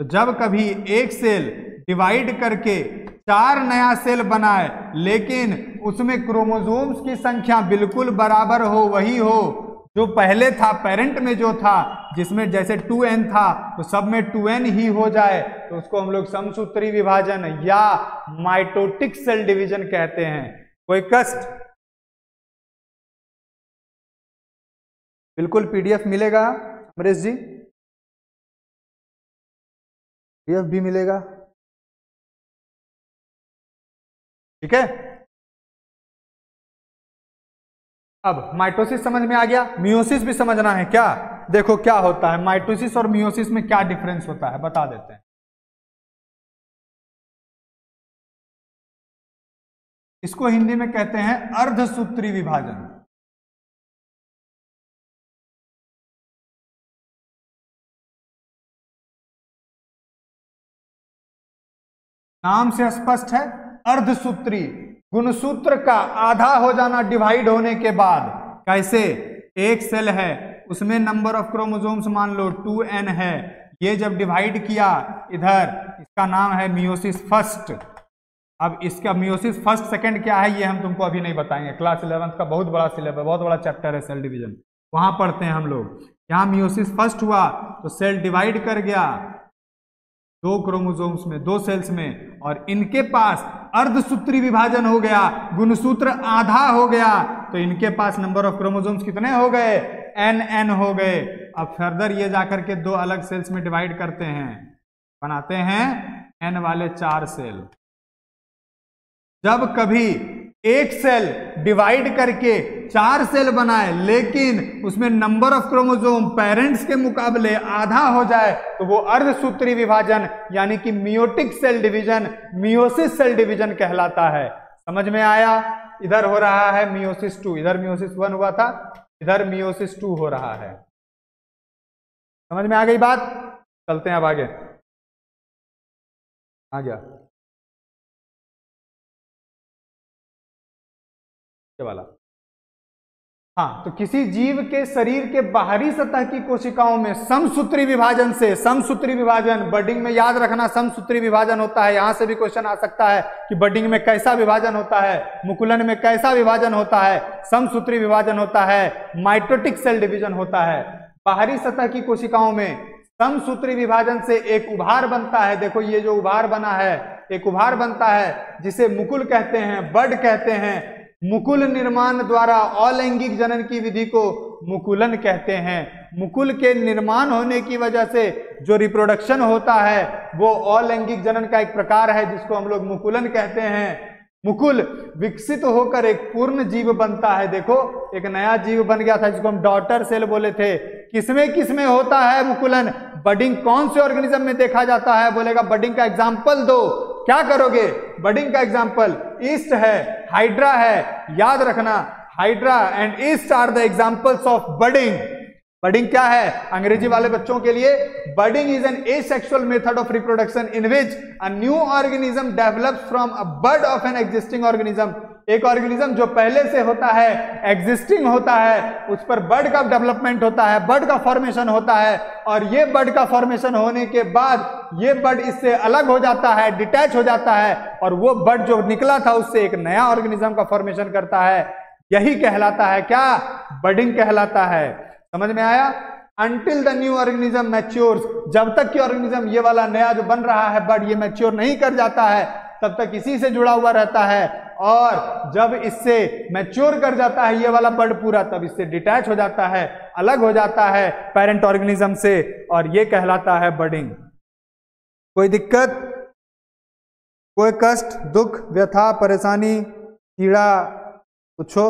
Speaker 1: तो जब कभी एक सेल डिवाइड करके चार नया सेल बनाए, लेकिन उसमें क्रोमोजोम्स की संख्या बिल्कुल बराबर हो, वही हो, जो पहले था, पेरेंट में जो था, जिसमें जैसे 2n था तो सब में 2n ही हो जाए तो उसको हम लोग समसूत्री विभाजन या माइटोटिक सेल डिवीज़न कहते हैं। कोई कष्ट? बिल्कुल पीडीएफ मिलेगा, अमरीश जी? पीडीएफ भी मिलेगा? ठीक है? अब माइटोसिस समझ में आ गया? मियोसिस भी समझना है क्या? देखो क्या होता है माइटोसिस और मियोसिस में क्या डिफरेंस होता है, बता देते हैं। इसको हिंदी में कहते हैं अर्धसूत्री विभाजन। नाम से स्पष्ट है अर्धसूत्री गुणसूत्र का आधा हो जाना डिवाइड होने के बाद, कैसे? एक सेल है, उसमें नंबर ऑफ़ क्रोमोजोम्स मान लो, टू एन है। ये जब डिवाइड किया इधर, इसका नाम है मियोसिस फ़र्स्ट। अब इसका मियोसिस फ़र्स्ट सेकंड क्या है, ये हम तुमको अभी नहीं बताएँगे। क्लास इलेवंथ का बहुत बड़ा सिलेबस बहुत बड़ा चैप्टर है सेल डिवीज़न। वहाँ पढ़ते हैं हम लोग। यहाँ मियोसिस फ़र्स्ट हुआ तो सेल डिवाइड कर गया। दो क्रोमोजोम्स में, दो सेल्स में, और इनके पास अर्धसूत्री विभाजन हो गया, गुणसूत्र आधा हो गया तो इनके पास नंबर ऑफ़ क्रोमोजोम्स कितने हो गए? एन एन हो गए। अब फर्दर ये जाकर के दो अलग सेल्स में डिवाइड करते हैं। बनाते हैं एन वाले चार सेल जब कभी एक सेल डिवाइड करके चार सेल बनाए, लेकिन उसमें नंबर ऑफ़ क्रोमोजोम पेरेंट्स के मुकाबले आधा हो जाए तो वो अर्धसूत्री विभाजन, यानी कि meiotic cell division meiosis cell division कहलाता है। समझ में आया? इधर हो रहा है मियोसिस टू इधर मियोसिस वन हुआ था, इधर मियोसिस टू हो रहा है। समझ में आ गई बात? चलते हैं अब आगे। आ गया। वाला। हाँ तो किसी जीव के शरीर के बाहरी सतह की कोशिकाओं में समसूत्री विभाजन से, समसूत्री विभाजन, बडिंग में याद रखना, समसूत्री विभाजन होता है। यहाँ से भी क्वेश्चन आ सकता है कि बडिंग में कैसा विभाजन होता है, मुकुलन में कैसा विभाजन होता है, समसूत्री विभाजन होता है, माइटोटिक सेल डिवीज़न होता है। बाहरी सतह की कोशिकाओं में समसूत्री विभाजन से एक उभार बनता है। देखो, ये जो उभार बना है, एक उभार बनता है, जिसे मुकुल कहते हैं, बड कहते हैं मुकुल निर्माण द्वारा अलैंगिक जनन की विधि को मुकुलन कहते हैं। मुकुल के निर्माण होने की वजह से जो रिप्रोडक्शन होता है, वो अलैंगिक जनन का एक प्रकार है, जिसको हम लोग मुकुलन कहते हैं। मुकुल विकसित होकर एक पूर्ण जीव बनता है। देखो, एक नया जीव बन गया था, जिसको हम डॉटर सेल बोले थे। किसमें किसमें होता है मुकुलन? बडिंग कौन से ऑर्गेनिज्म में देखा जाता है? बोलेगा बडिंग का एग्ज़ाम्पल दो। क्या करोगे? बडिंग का एग्ज़ाम्पल ईस्ट है हाइड्रा है, याद रखना hydra and yeast are the examples of budding budding क्या है? अंग्रेज़ी वाले बच्चों के लिए budding is an asexual method of reproduction in which a new organism develops from a bird of an existing organism एक ऑर्गेनिज्म जो पहले से होता है एग्जिस्टिंग होता है, उस पर बर्ड का डेवलपमेंट होता है बर्ड का फॉर्मेशन होता है और ये बर्ड का फॉर्मेशन होने के बाद ये बर्ड इससे अलग हो जाता है डिटैच हो जाता है और वो बर्ड जो निकला था उससे एक नया ऑर्गेनिज्म का फॉर्मेशन करता है। यही कहलाता है क्या? बर्डिंग कहलाता है। समझ में आया? Until the new organism matures जब तक कि ऑर्गेनिज्म ये वाला नया जो बन रहा है बर्ड ये मैच्योर नहीं कर जाता है, तब तक इसी से जुड़ा हुआ रहता है। और जब इससे मैच्योर कर जाता है, ये वाला बर्ड पूरा, तब इससे डिटैच हो जाता है, अलग हो जाता है पेरेंट ऑर्गेनिज्म से, और ये कहलाता है बर्डिंग कोई दिक्कत? कोई कष्ट? दुख? व्यथा? परेशानी? पीड़ा? पूछो।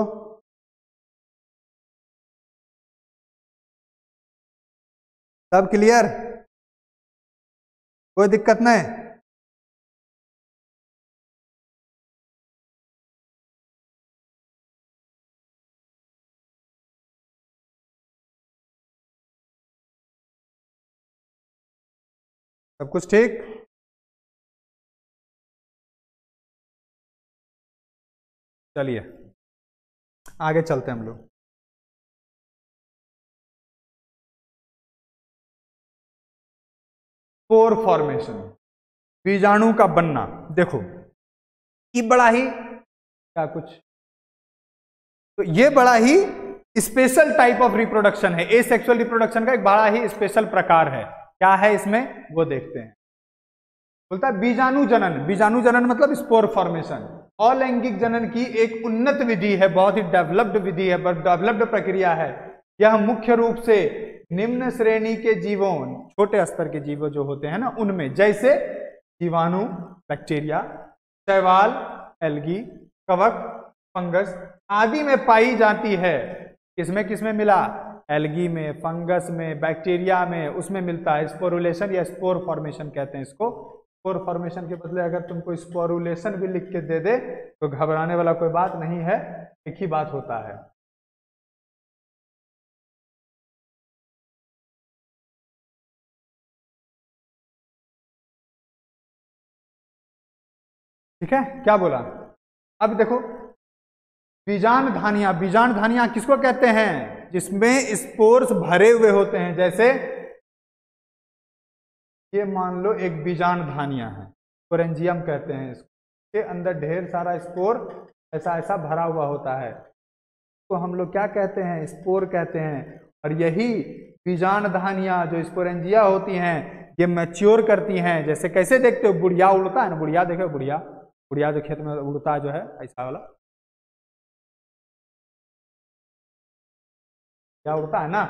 Speaker 1: सब क्लियर? कोई दिक्कत नहीं? सब कुछ ठीक? चलिए आगे चलते हैं हम लोग। स्पोर फॉर्मेशन, बीजाणु का बनना। देखो, ये बड़ा ही क्या कुछ? तो ये बड़ा ही स्पेशल टाइप ऑफ़ रिप्रोडक्शन है। ए सेक्सुअल रिप्रोडक्शन का एक बड़ा ही स्पेशल प्रकार है। क्या है इसमें? वो देखते हैं। बोलता है बीजाणु जनन। बीजाणु जनन मतलब स्पोर फॉर्मेशन। अलैंगिक जनन की एक उन्नत विधि है, बहुत ही डेवलप्ड विधि है डेवलप्ड प्रक्रिया है। यह मुख्य रूप से निम्न श्रेणी के जीवों, छोटे स्तर के जीव जो होते हैं ना, उनमें जैसे जीवाणु, बैक्टीरिया, शैवाल, एल्गी, कवक, फंगस आदि में पाई जाती है। किसमें किसमें मिला? एल्गी में, फंगस में, बैक्टीरिया में, उसमें मिलता है स्पोरुलेशन या स्पोर फॉर्मेशन कहते हैं इसको। स्पोर फॉर्मेशन के बदले अगर तुमको स्पोरुलेशन भी लिख के दे दे तो घबराने वाला कोई बात नहीं है, एक ही बात होता है। ठीक है? क्या बोला? अब देखो, बीजान धानिया बीजान धानिया किसको कहते हैं? जिसमें स्पोर्स भरे हुए होते हैं। जैसे, ये मान लो एक बीजान धानिया है, कोरेंजियम कहते हैं इसको। के अंदर ढेर सारा स्पोर ऐसा ऐसा भरा हुआ होता है। तो हम लोग क्या कहते हैं? स्पोर कहते हैं। और यही बीजान धानिया जो स्पोरेंजिया होती हैं, ये मैच्योर करती हैं। जैसे कैसे देखते हो? बुढ़िया उड़ता है ना? बुढ़िया देखो, बुढ़िया। बुढ़िया जो खेत में उड़ता जो है ऐसा वाला। क्या उड़ता है ना?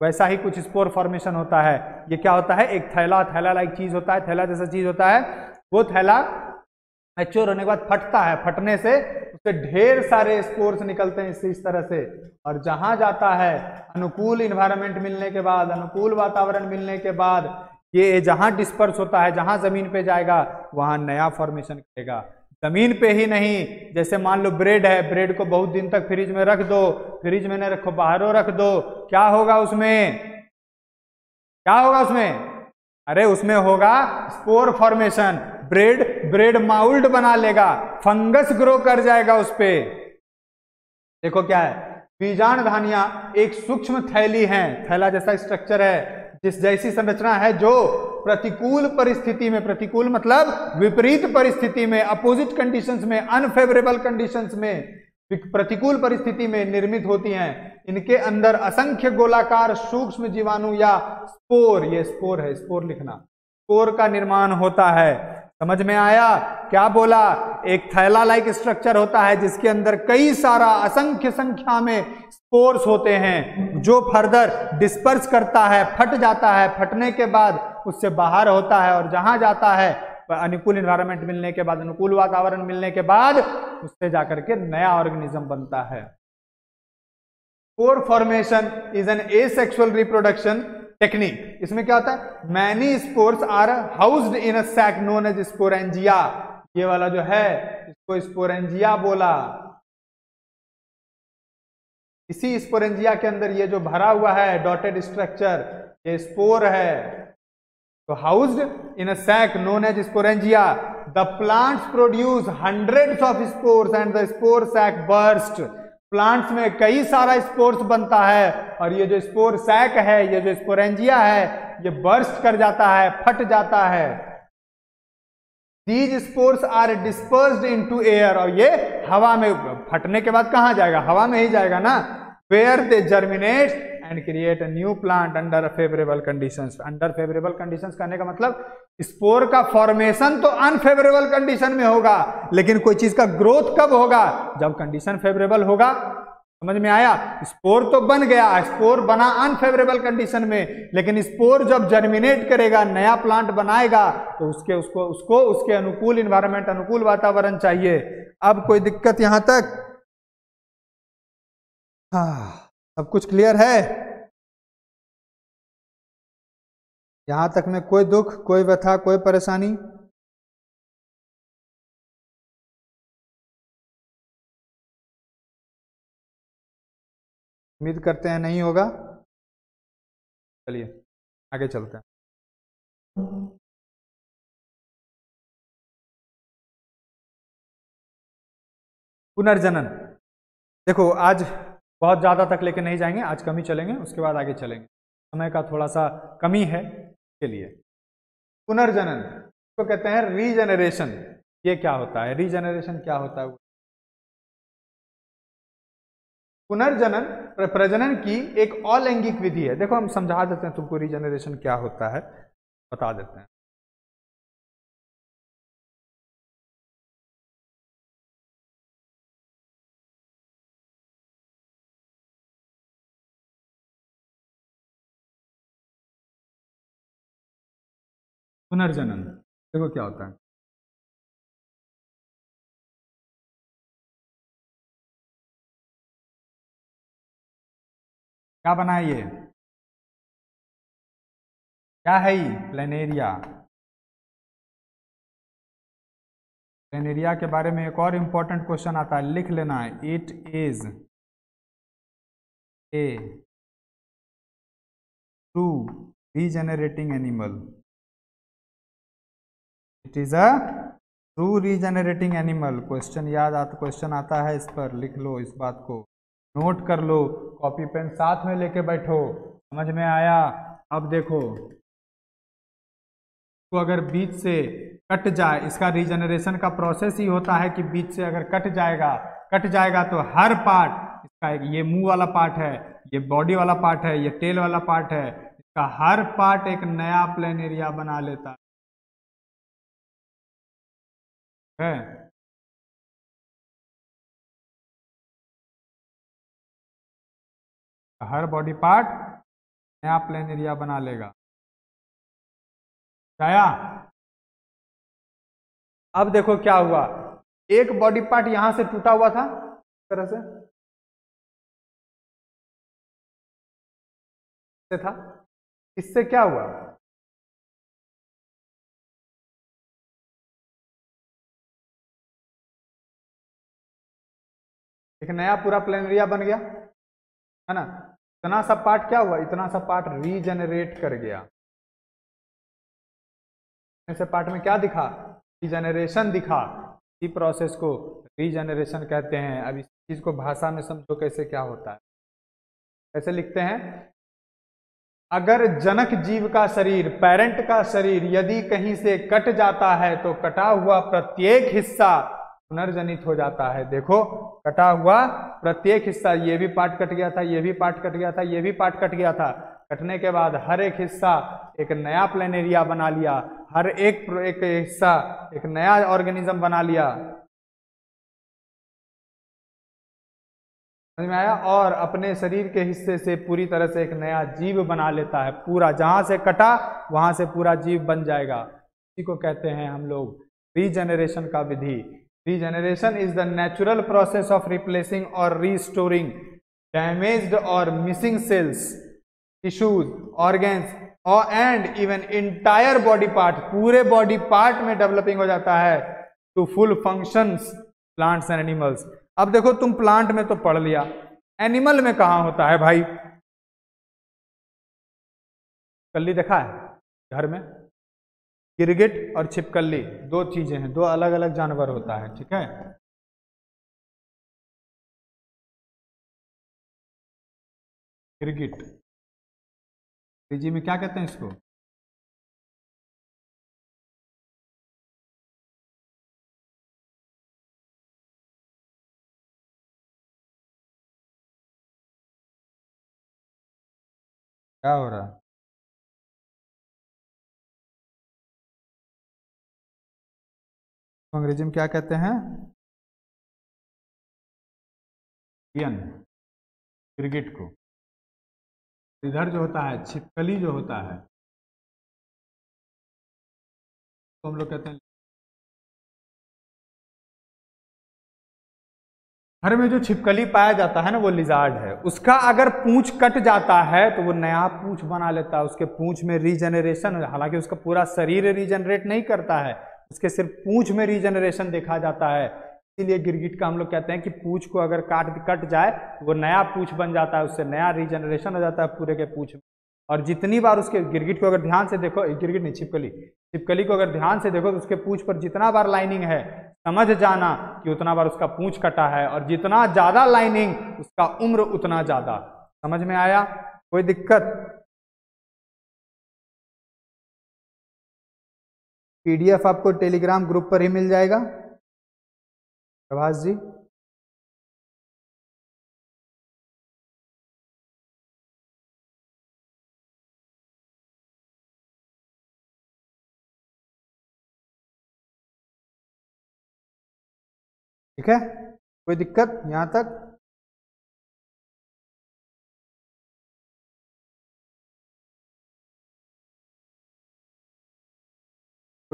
Speaker 1: वैसा ही कुछ स्पोर फॉर्मेशन होता है। ये क्या होता है? एक थैला थैला लाइक चीज़ होता है थैला जैसा चीज़ होता है। वो थैला मैच्योर होने के बाद फटता है। फटने से उससे ढेर सारे स्पोर्स निकलते हैं इस, इस तरह से। और जहाँ जाता है अनुकूल इन्वायरमेंट मिलने के बाद अनुकूल वातावरण मिलने के बाद ये जहाँ डिस्पर्स होता है, जहाँ ज़मीन पे जाएगा, वहाँ नया फॉर्मेशन करेगा। ज़मीन पे ही नहीं, जैसे मान लो ब्रेड है ब्रेड को बहुत दिन तक फ्रिज में रख दो फ्रिज में न रखो, बाहरों रख दो, क्या होगा उसमें? क्या होगा उसमें? अरे उसमें होगा spore formation bread bread mould बना लेगा फंगस ग्रो कर जाएगा उस पर देखो क्या है, बीजाण धानिया एक सूक्ष्म थैली है, थैला जैसा स्ट्रक्चर है जिस जैसी संरचना है जो प्रतिकूल परिस्थिति में, प्रतिकूल मतलब विपरीत परिस्थिति में अपोजिट कंडीशंस में अनफेवरेबल कंडीशंस में प्रतिकूल परिस्थिति में निर्मित होती हैं। इनके अंदर असंख्य गोलाकार, सूक्ष्म जीवाणु या स्पोर, ये स्पोर है, स्पोर लिखना। स्पोर का निर्माण होता है। समझ में आया? क्या बोला? एक थैला लाइक स्ट्रक्चर होता है जिसके अंदर कई सारा असंख्य संख्या में स्पोर्स होते हैं, जो फर्दर डिस्पर्स करता है, फट जाता है। फटने के बाद उससे बाहर होता है और जहाँ जाता है अनुकूल इन्वायरमेंट मिलने के बाद, अनुकूल वातावरण मिलने के बाद उससे जाकर के नया ऑर्गेनिज्म बनता है। Formation is an asexual reproduction technique इसमें क्या होता है? Many spores are housed in a sac known as sporangia ये वाला जो है, इसको स्पोरेंजिया बोला। इसी स्पोरेंजिया के अंदर ये जो भरा हुआ है डॉटेड स्ट्रक्चर ये स्पोर है। तो housed in a sac known as sporangia the plants produce hundreds of spores and the spore sac burst plants में कई सारा स्पोर्स बनता है और ये जो स्पोर सैक है, ये जो स्पोरेंजिया है, ये बर्स्ट कर जाता है, फट जाता है। These spores are dispersed into air और ये हवा में फटने के बाद कहाँ जाएगा? हवा में ही जाएगा ना? Where they germinate and create a new plant under favourable conditions under favourable conditions करने का मतलब स्पोर का फॉर्मेशन तो अनफेवरेबल कंडीशन में होगा, लेकिन कोई चीज़ का ग्रोथ कब होगा? जब कंडीशन फेवरेबल होगा। समझ में आया? स्पोर तो बन गया स्पोर बना अनफेवरेबल कंडीशन में, लेकिन स्पोर जब जर्मिनेट करेगा, नया प्लांट बनाएगा तो उसके, उसको उसको, उसके अनुकूल इन्वायरमेंट अनुकूल वातावरण चाहिए। अब कोई दिक्कत यहाँ तक? हाँ। सब कुछ क्लियर है? यहाँ तक में कोई दुख, कोई व्यथा, कोई परेशानी? उम्मीद करते हैं नहीं होगा। चलिए, आगे चलते हैं। पुनर्जनन। देखो, आज बहुत ज़्यादा तक लेके नहीं जाएँगे, आज कम चलेंगे, उसके बाद आगे चलेंगे। समय का थोड़ा सा कमी है के लिए। पुनर्जनन, इसको तो कहते हैं रीजनरेशन। ये क्या होता है? रीजनरेशन क्या होता है? पुनर्जनन प्रजनन की एक अलैंगिक विधि है। देखो, हम समझा देते हैं तुमको रीजनरेशन क्या होता है। बता देते हैं। पुनर्जनन। देखो क्या होता है। क्या बना ये? क्या है ये? प्लेनेरिया। प्लेनेरिया के बारे में एक और इंपॉर्टेंट क्वेश्चन आता है, लिख लेना। है it is a true regenerating animal it is a true regenerating animal question याद आता क्वेश्चन आता है इस पर, लिख लो इस बात को। नोट कर लो कॉपी पेन साथ में लेके बैठो। समझ में आया? अब देखो। तो अगर बीच से कट जाए, इसका रीजनरेशन का प्रोसेस ही होता है कि बीच से अगर कट जाएगा कट जाएगा तो हर पार्ट इसका ये मुँह वाला पार्ट है, ये बॉडी वाला पार्ट है, ये टेल वाला पार्ट है, इसका हर पार्ट एक नया प्लेन एरिया बना लेता है। है। हर बॉडी पार्ट नया प्लेन एरिया बना लेगा। आया अब देखो क्या हुआ। एक बॉडी पार्ट यहाँ से टूटा हुआ था, इस तरह से था। इससे क्या हुआ? एक नया पूरा प्लेनरिया बन गया, है ना? इतना सा पार्ट क्या हुआ? इतना सा पार्ट रीजनरेट कर गया। ऐसे पार्ट में क्या दिखा? रीजनरेशन दिखा। इसी प्रोसेस को रीजनरेशन कहते हैं। अब इस चीज़ को भाषा में समझो कैसे क्या होता है। कैसे लिखते हैं? अगर जनक जीव का शरीर पेरेंट का शरीर यदि कहीं से कट जाता है तो कटा हुआ प्रत्येक हिस्सा पुनर्जनित हो जाता है। देखो, कटा हुआ प्रत्येक हिस्सा, ये भी पार्ट कट गया था, ये भी पार्ट कट गया था, ये भी पार्ट कट गया था। कटने के बाद हर एक हिस्सा एक नया प्लेन एरिया बना लिया, हर एक एक हिस्सा एक नया ऑर्गेनिज्म बना लिया। समझ में आया? और अपने शरीर के हिस्से से पूरी तरह से एक नया जीव बना लेता है। पूरा जहाँ से कटा, वहाँ से पूरा जीव बन जाएगा। इसी को कहते हैं हम लोग रीजेनरेशन का विधि। Regeneration is the natural process of replacing और रीस्टोरिंग डैमेज्ड और मिसिंग सेल्स टिश्यूज ऑर्गेन्स और and even entire body part पूरे बॉडी पार्ट में डेवलपिंग हो जाता है to full functions plants and animals अब देखो, तुम प्लांट में तो पढ़ लिया। एनिमल में कहा होता है भाई? कल्ली देखा है, घर में। गिरगिट और छिपकली, दो चीज़ें हैं, दो अलग अलग जानवर होता है, ठीक है? गिरगिट अंग्रेज़ी में क्या कहते हैं इसको? क्या हो रहा है? अंग्रेज़ी में क्या कहते हैं? क्रिकेट को। इधर जो होता है, छिपकली जो होता है तो हम लोग कहते हैं। घर में जो छिपकली पाया जाता है ना, वो लिजार्ड है। उसका अगर पूंछ कट जाता है तो वो नया पूंछ बना लेता है। उसके पूंछ में रीजनरेशन हालाँकि उसका पूरा शरीर रीजनरेट नहीं करता है। उसके सिर्फ़ पूंछ में रीजनरेशन देखा जाता है। इसीलिए गिरगिट का हम लोग कहते हैं कि पूछ को अगर काट, कट जाए तो वो नया पूछ बन जाता है, उससे नया रीजनरेशन हो जाता है पूरे के पूछ में। और जितनी बार उसके गिरगिट को अगर ध्यान से देखो गिरगिट नहीं, छिपकली छिपकली को अगर ध्यान से देखो तो उसके पूछ पर जितना बार लाइनिंग है, समझ जाना कि उतना बार उसका पूछ कटा है, और जितना ज़्यादा लाइनिंग उसका उम्र उतना ज़्यादा। समझ में आया? कोई दिक्कत? पीडीएफ आपको टेलीग्राम ग्रुप पर ही मिल जाएगा। प्रभाष जी। ठीक है? कोई दिक्कत? यहाँ तक।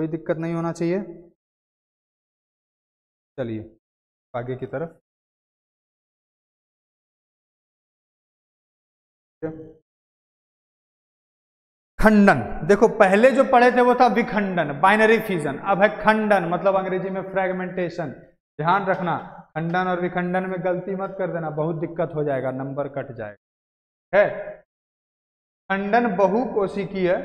Speaker 1: कोई दिक्कत नहीं होना चाहिए। चलिए, आगे की तरफ़। खंडन। देखो, पहले जो पढ़े थे वो था विखंडन बाइनरी फ्यूजन अब है खंडन मतलब अंग्रेज़ी में फ्रेगमेंटेशन ध्यान रखना, खंडन और विखंडन में गलती मत कर देना, बहुत दिक्कत हो जाएगा नंबर कट जाएगा। है? खंडन बहु बहुकोशिकीय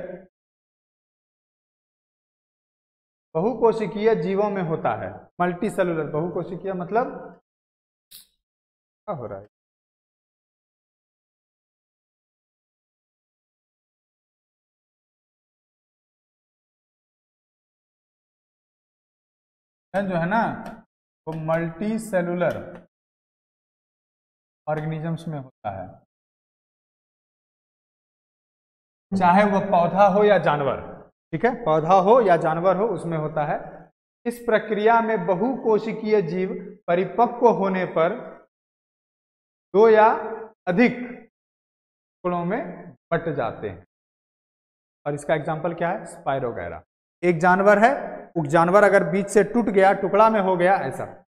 Speaker 1: बहुकोशिकीय जीवों में होता है। मल्टी सेलुलर बहुकोशिकीय मतलब क्या हो रहा है? जो है ना, वो मल्टी सेलुलर ऑर्गेनिजम्स में होता है। चाहे वह पौधा हो या जानवर। ठीक है? पौधा हो या जानवर हो, उसमें होता है। इस प्रक्रिया में बहुकोशिकीय जीव परिपक्व होने पर दो या अधिक टुकड़ों में बट जाते हैं। और इसका एग्ज़ाम्पल क्या है? स्पायरोगैरा एक जानवर है, उस जानवर अगर बीच से टूट गया, टुकड़ा में हो गया, ऐसा।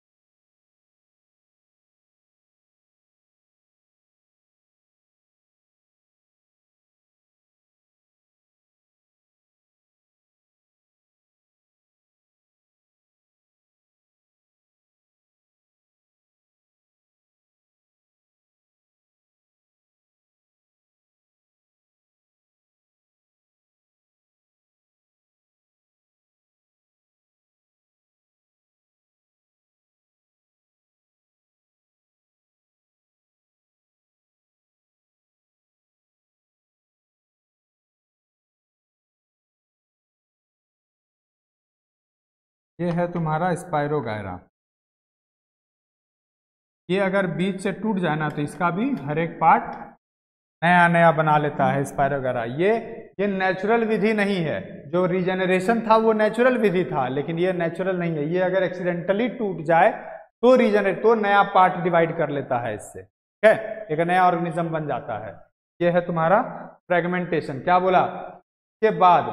Speaker 1: ये है तुम्हारा स्पायरोगायरा ये अगर बीच से टूट जाए ना तो इसका भी हर एक पार्ट नया नया बना लेता है स्पायरोगायरा ये ये नेचुरल विधि नहीं है। जो रिजेनरेशन था वो नेचुरल विधि था, लेकिन ये नेचुरल नहीं है। ये अगर एक्सीडेंटली टूट जाए तो रीजनरेट तो नया पार्ट डिवाइड कर लेता है इससे। ठीक है? एक नया ऑर्गेनिज्म बन जाता है। ये है तुम्हारा फ्रेगमेंटेशन क्या बोला? के बाद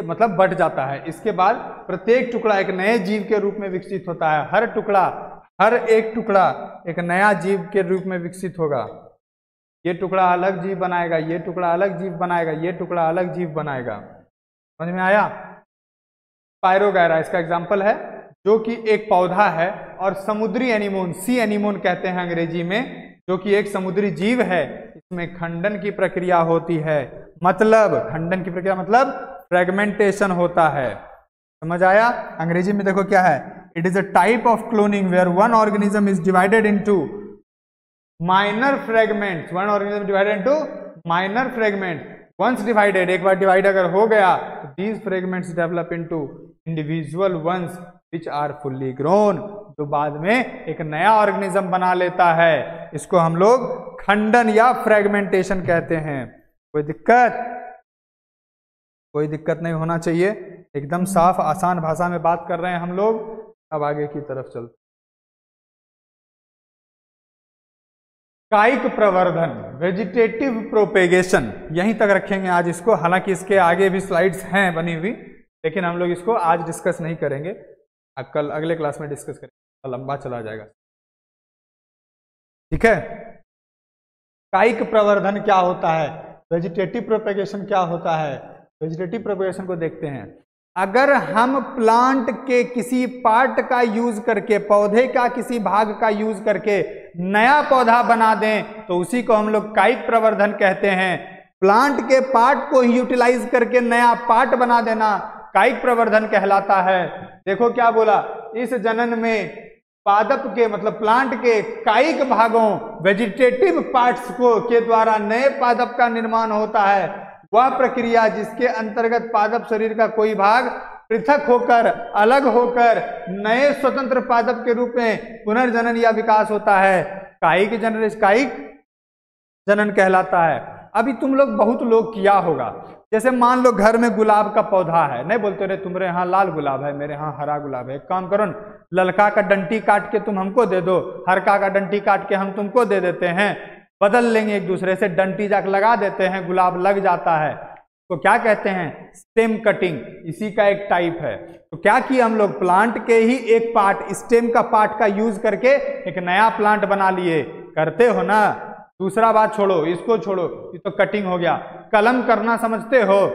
Speaker 1: इसके मतलब बढ़ जाता है। इसके बाद प्रत्येक टुकड़ा एक नए जीव के रूप में विकसित होता है। हर टुकड़ा, हर एक टुकड़ा एक नया जीव के रूप में विकसित होगा। ये टुकड़ा अलग जीव बनाएगा, ये टुकड़ा अलग जीव बनाएगा, ये टुकड़ा अलग जीव बनाएगा। समझ में आया? पायरोगैरा इसका एग्ज़ाम्पल है, जो कि एक पौधा है और समुद्री एनिमोन सी एनिमोन कहते हैं अंग्रेज़ी में, जो कि एक समुद्री जीव है। इसमें खंडन की प्रक्रिया होती है। मतलब खंडन की प्रक्रिया मतलब फ्रेगमेंटेशन होता है। समझ आया? अंग्रेज़ी में देखो क्या है? It is a type of cloning where one organism is divided into minor fragment one organism divided into minor fragment ones divided एक बार डिवाइड अगर हो गया these fragments develop into individual ones which are fully grown जो बाद में एक नया ऑर्गेनिज्म बना लेता है। इसको हम लोग खंडन या फ्रेगमेंटेशन कहते हैं। कोई दिक्कत? कोई दिक्कत नहीं होना चाहिए। एकदम साफ़, आसान भाषा में बात कर रहे हैं हम लोग। अब आगे की तरफ़ चलते काइक प्रवर्धन वेजिटेटिव प्रोपेगेशन यहीं तक रखेंगे आज इसको। हालाँकि इसके आगे भी स्लाइड्स हैं बनी हुई, लेकिन हम लोग इसको आज डिस्कस नहीं करेंगे। कल अगले क्लास में डिस्कस करेंगे। लंबा चला जाएगा। ठीक है? काइक प्रवर्धन क्या होता है? वेजिटेटिव प्रोपेगेशन क्या होता है? वेजिटेटिव प्रोपेगेशन को देखते हैं। अगर हम प्लांट के किसी पार्ट का यूज़ करके, पौधे का किसी भाग का यूज़ करके नया पौधा बना दें तो उसी को हम लोग काइक प्रवर्धन कहते हैं। प्लांट के पार्ट को ही यूटिलाइज करके नया पार्ट बना देना काइक प्रवर्धन कहलाता है। देखो क्या बोला, इस जनन में पादप के मतलब प्लांट के कायिक भागों वेजिटेटिव पार्ट्स को के द्वारा नए पादप का निर्माण होता है। वह प्रक्रिया जिसके अंतर्गत पादप शरीर का कोई भाग पृथक होकर, अलग होकर, नए स्वतंत्र पादप के रूप में पुनर्जनन या विकास होता है। कायिक जनन कायिक जनन कहलाता है। अभी तुम लोग बहुत लोग किया होगा। जैसे मान लो घर में गुलाब का पौधा है। नहीं बोलते रहे तुम्हारे यहाँ लाल गुलाब है, मेरे यहाँ हरा गुलाब है। काम करो ललका का डंटी काट के तुम हमको दे दो, हरका का डंटी काट के हम तुमको दे देते हैं। बदल लेंगे एक दूसरे से, डंटी जाक लगा देते हैं, गुलाब लग जाता है। तो क्या कहते हैं? स्टेम कटिंग इसी का एक टाइप है। तो क्या किया हम लोग? प्लांट के ही एक पार्ट स्टेम का पार्ट का यूज़ करके एक नया प्लांट बना लिए। करते हो ना? दूसरा बात छोड़ो, इसको छोड़ो, ये तो कटिंग हो गया। कलम करना समझते हो?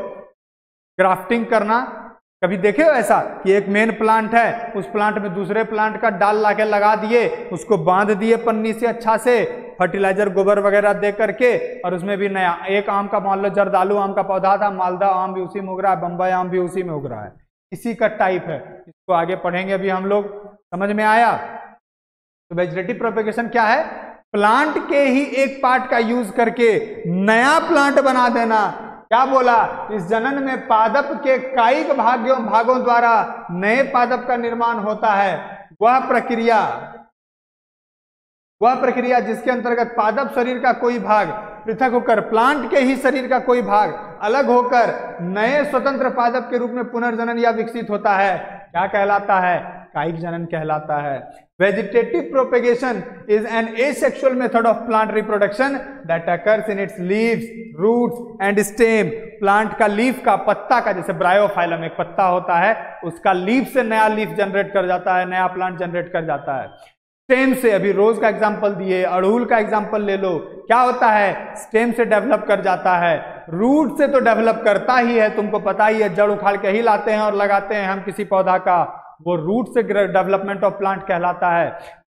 Speaker 1: ग्राफ्टिंग करना कभी देखे हो ऐसा कि एक मेन प्लांट है, उस प्लांट में दूसरे प्लांट का डाल ला लगा दिए, उसको बाँध दिए पन्नी से अच्छा से फर्टिलाइज़र गोबर वगैरह दे करके, और उसमें भी नया, एक आम का मान लो जर्दालू आम का पौधा था, मालदा आम भी उसी में उग रहा है, बम्बई आम भी उसी में उग रहा है। इसी का टाइप है। इसको आगे पढ़ेंगे अभी हम लोग। समझ में आया? तो वेजिटेटिव प्रोपेगेशन क्या है? प्लांट के ही एक पार्ट का यूज़ करके नया प्लांट बना देना। क्या बोला? इस जनन में पादप के कायिक भाग्यों भागों द्वारा नए पादप का निर्माण होता है। वह प्रक्रिया वह प्रक्रिया जिसके अंतर्गत पादप शरीर का कोई भाग पृथक होकर प्लांट के ही शरीर का कोई भाग अलग होकर नए स्वतंत्र पादप के रूप में पुनर्जनन या विकसित होता है। क्या कहलाता है? कायिक जनन कहलाता है। Vegetative propagation is an asexual method of plant reproduction that occurs in its leaves roots and stem plant का लीफ का पत्ता का, जैसे ब्रायोफाइलम एक पत्ता होता है, उसका लीफ से नया लीफ जनरेट कर जाता है, नया प्लांट जनरेट कर जाता है। स्टेम से, अभी रोज का एग्ज़ाम्पल दिए, अड़हुल का एग्ज़ाम्पल ले लो। क्या होता है? स्टेम से डेवलप कर जाता है। रूट से तो डेवलप करता ही है, तुमको पता ही है, जड़ उखाड़ के ही लाते हैं और लगाते हैं हम किसी पौधा का। वो रूट से डेवलपमेंट ऑफ़ प्लांट कहलाता है।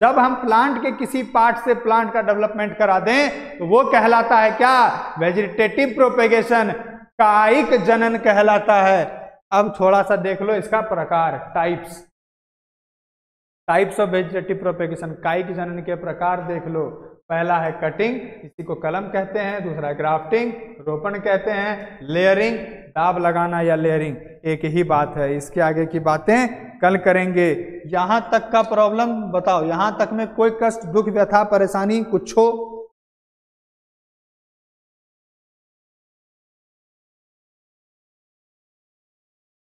Speaker 1: जब हम प्लांट के किसी पार्ट से प्लांट का डेवलपमेंट करा दें तो वो कहलाता है क्या? वेजिटेटिव प्रोपेगेशन कायिक जनन कहलाता है। अब थोड़ा सा देख लो इसका प्रकार types types of vegetative propagation कायिक जनन के प्रकार देख लो। पहला है कटिंग इसी को कलम कहते हैं, दूसरा ग्राफ्टिंग रोपण कहते हैं लेयरिंग दाब लगाना या लेयरिंग एक ही बात है, इसके आगे की बातें कल करेंगे। यहाँ तक का प्रॉब्लम बताओ, यहाँ तक में कोई कष्ट, दुख, व्यथा, परेशानी, कुछ हो?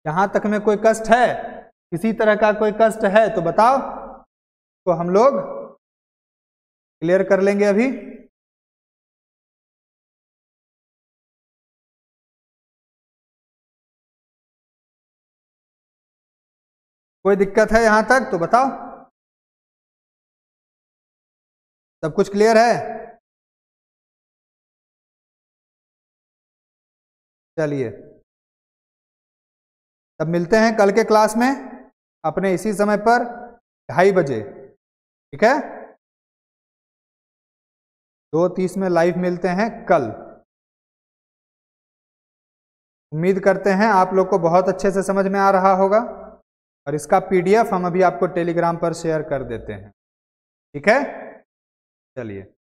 Speaker 1: यहाँ तक में कोई कष्ट है? किसी तरह का कोई कष्ट है तो बताओ। तो हम लोग क्लियर कर लेंगे अभी? कोई दिक्कत है यहाँ तक? तो बताओ। सब कुछ क्लियर है? चलिए। तब मिलते हैं कल के क्लास में, अपने इसी समय पर ढाई बजे। ठीक है? दो तीस में लाइव मिलते हैं कल। उम्मीद करते हैं आप लोग को बहुत अच्छे से समझ में आ रहा होगा और इसका पीडीएफ हम अभी आपको टेलीग्राम पर शेयर कर देते हैं। ठीक है? चलिए।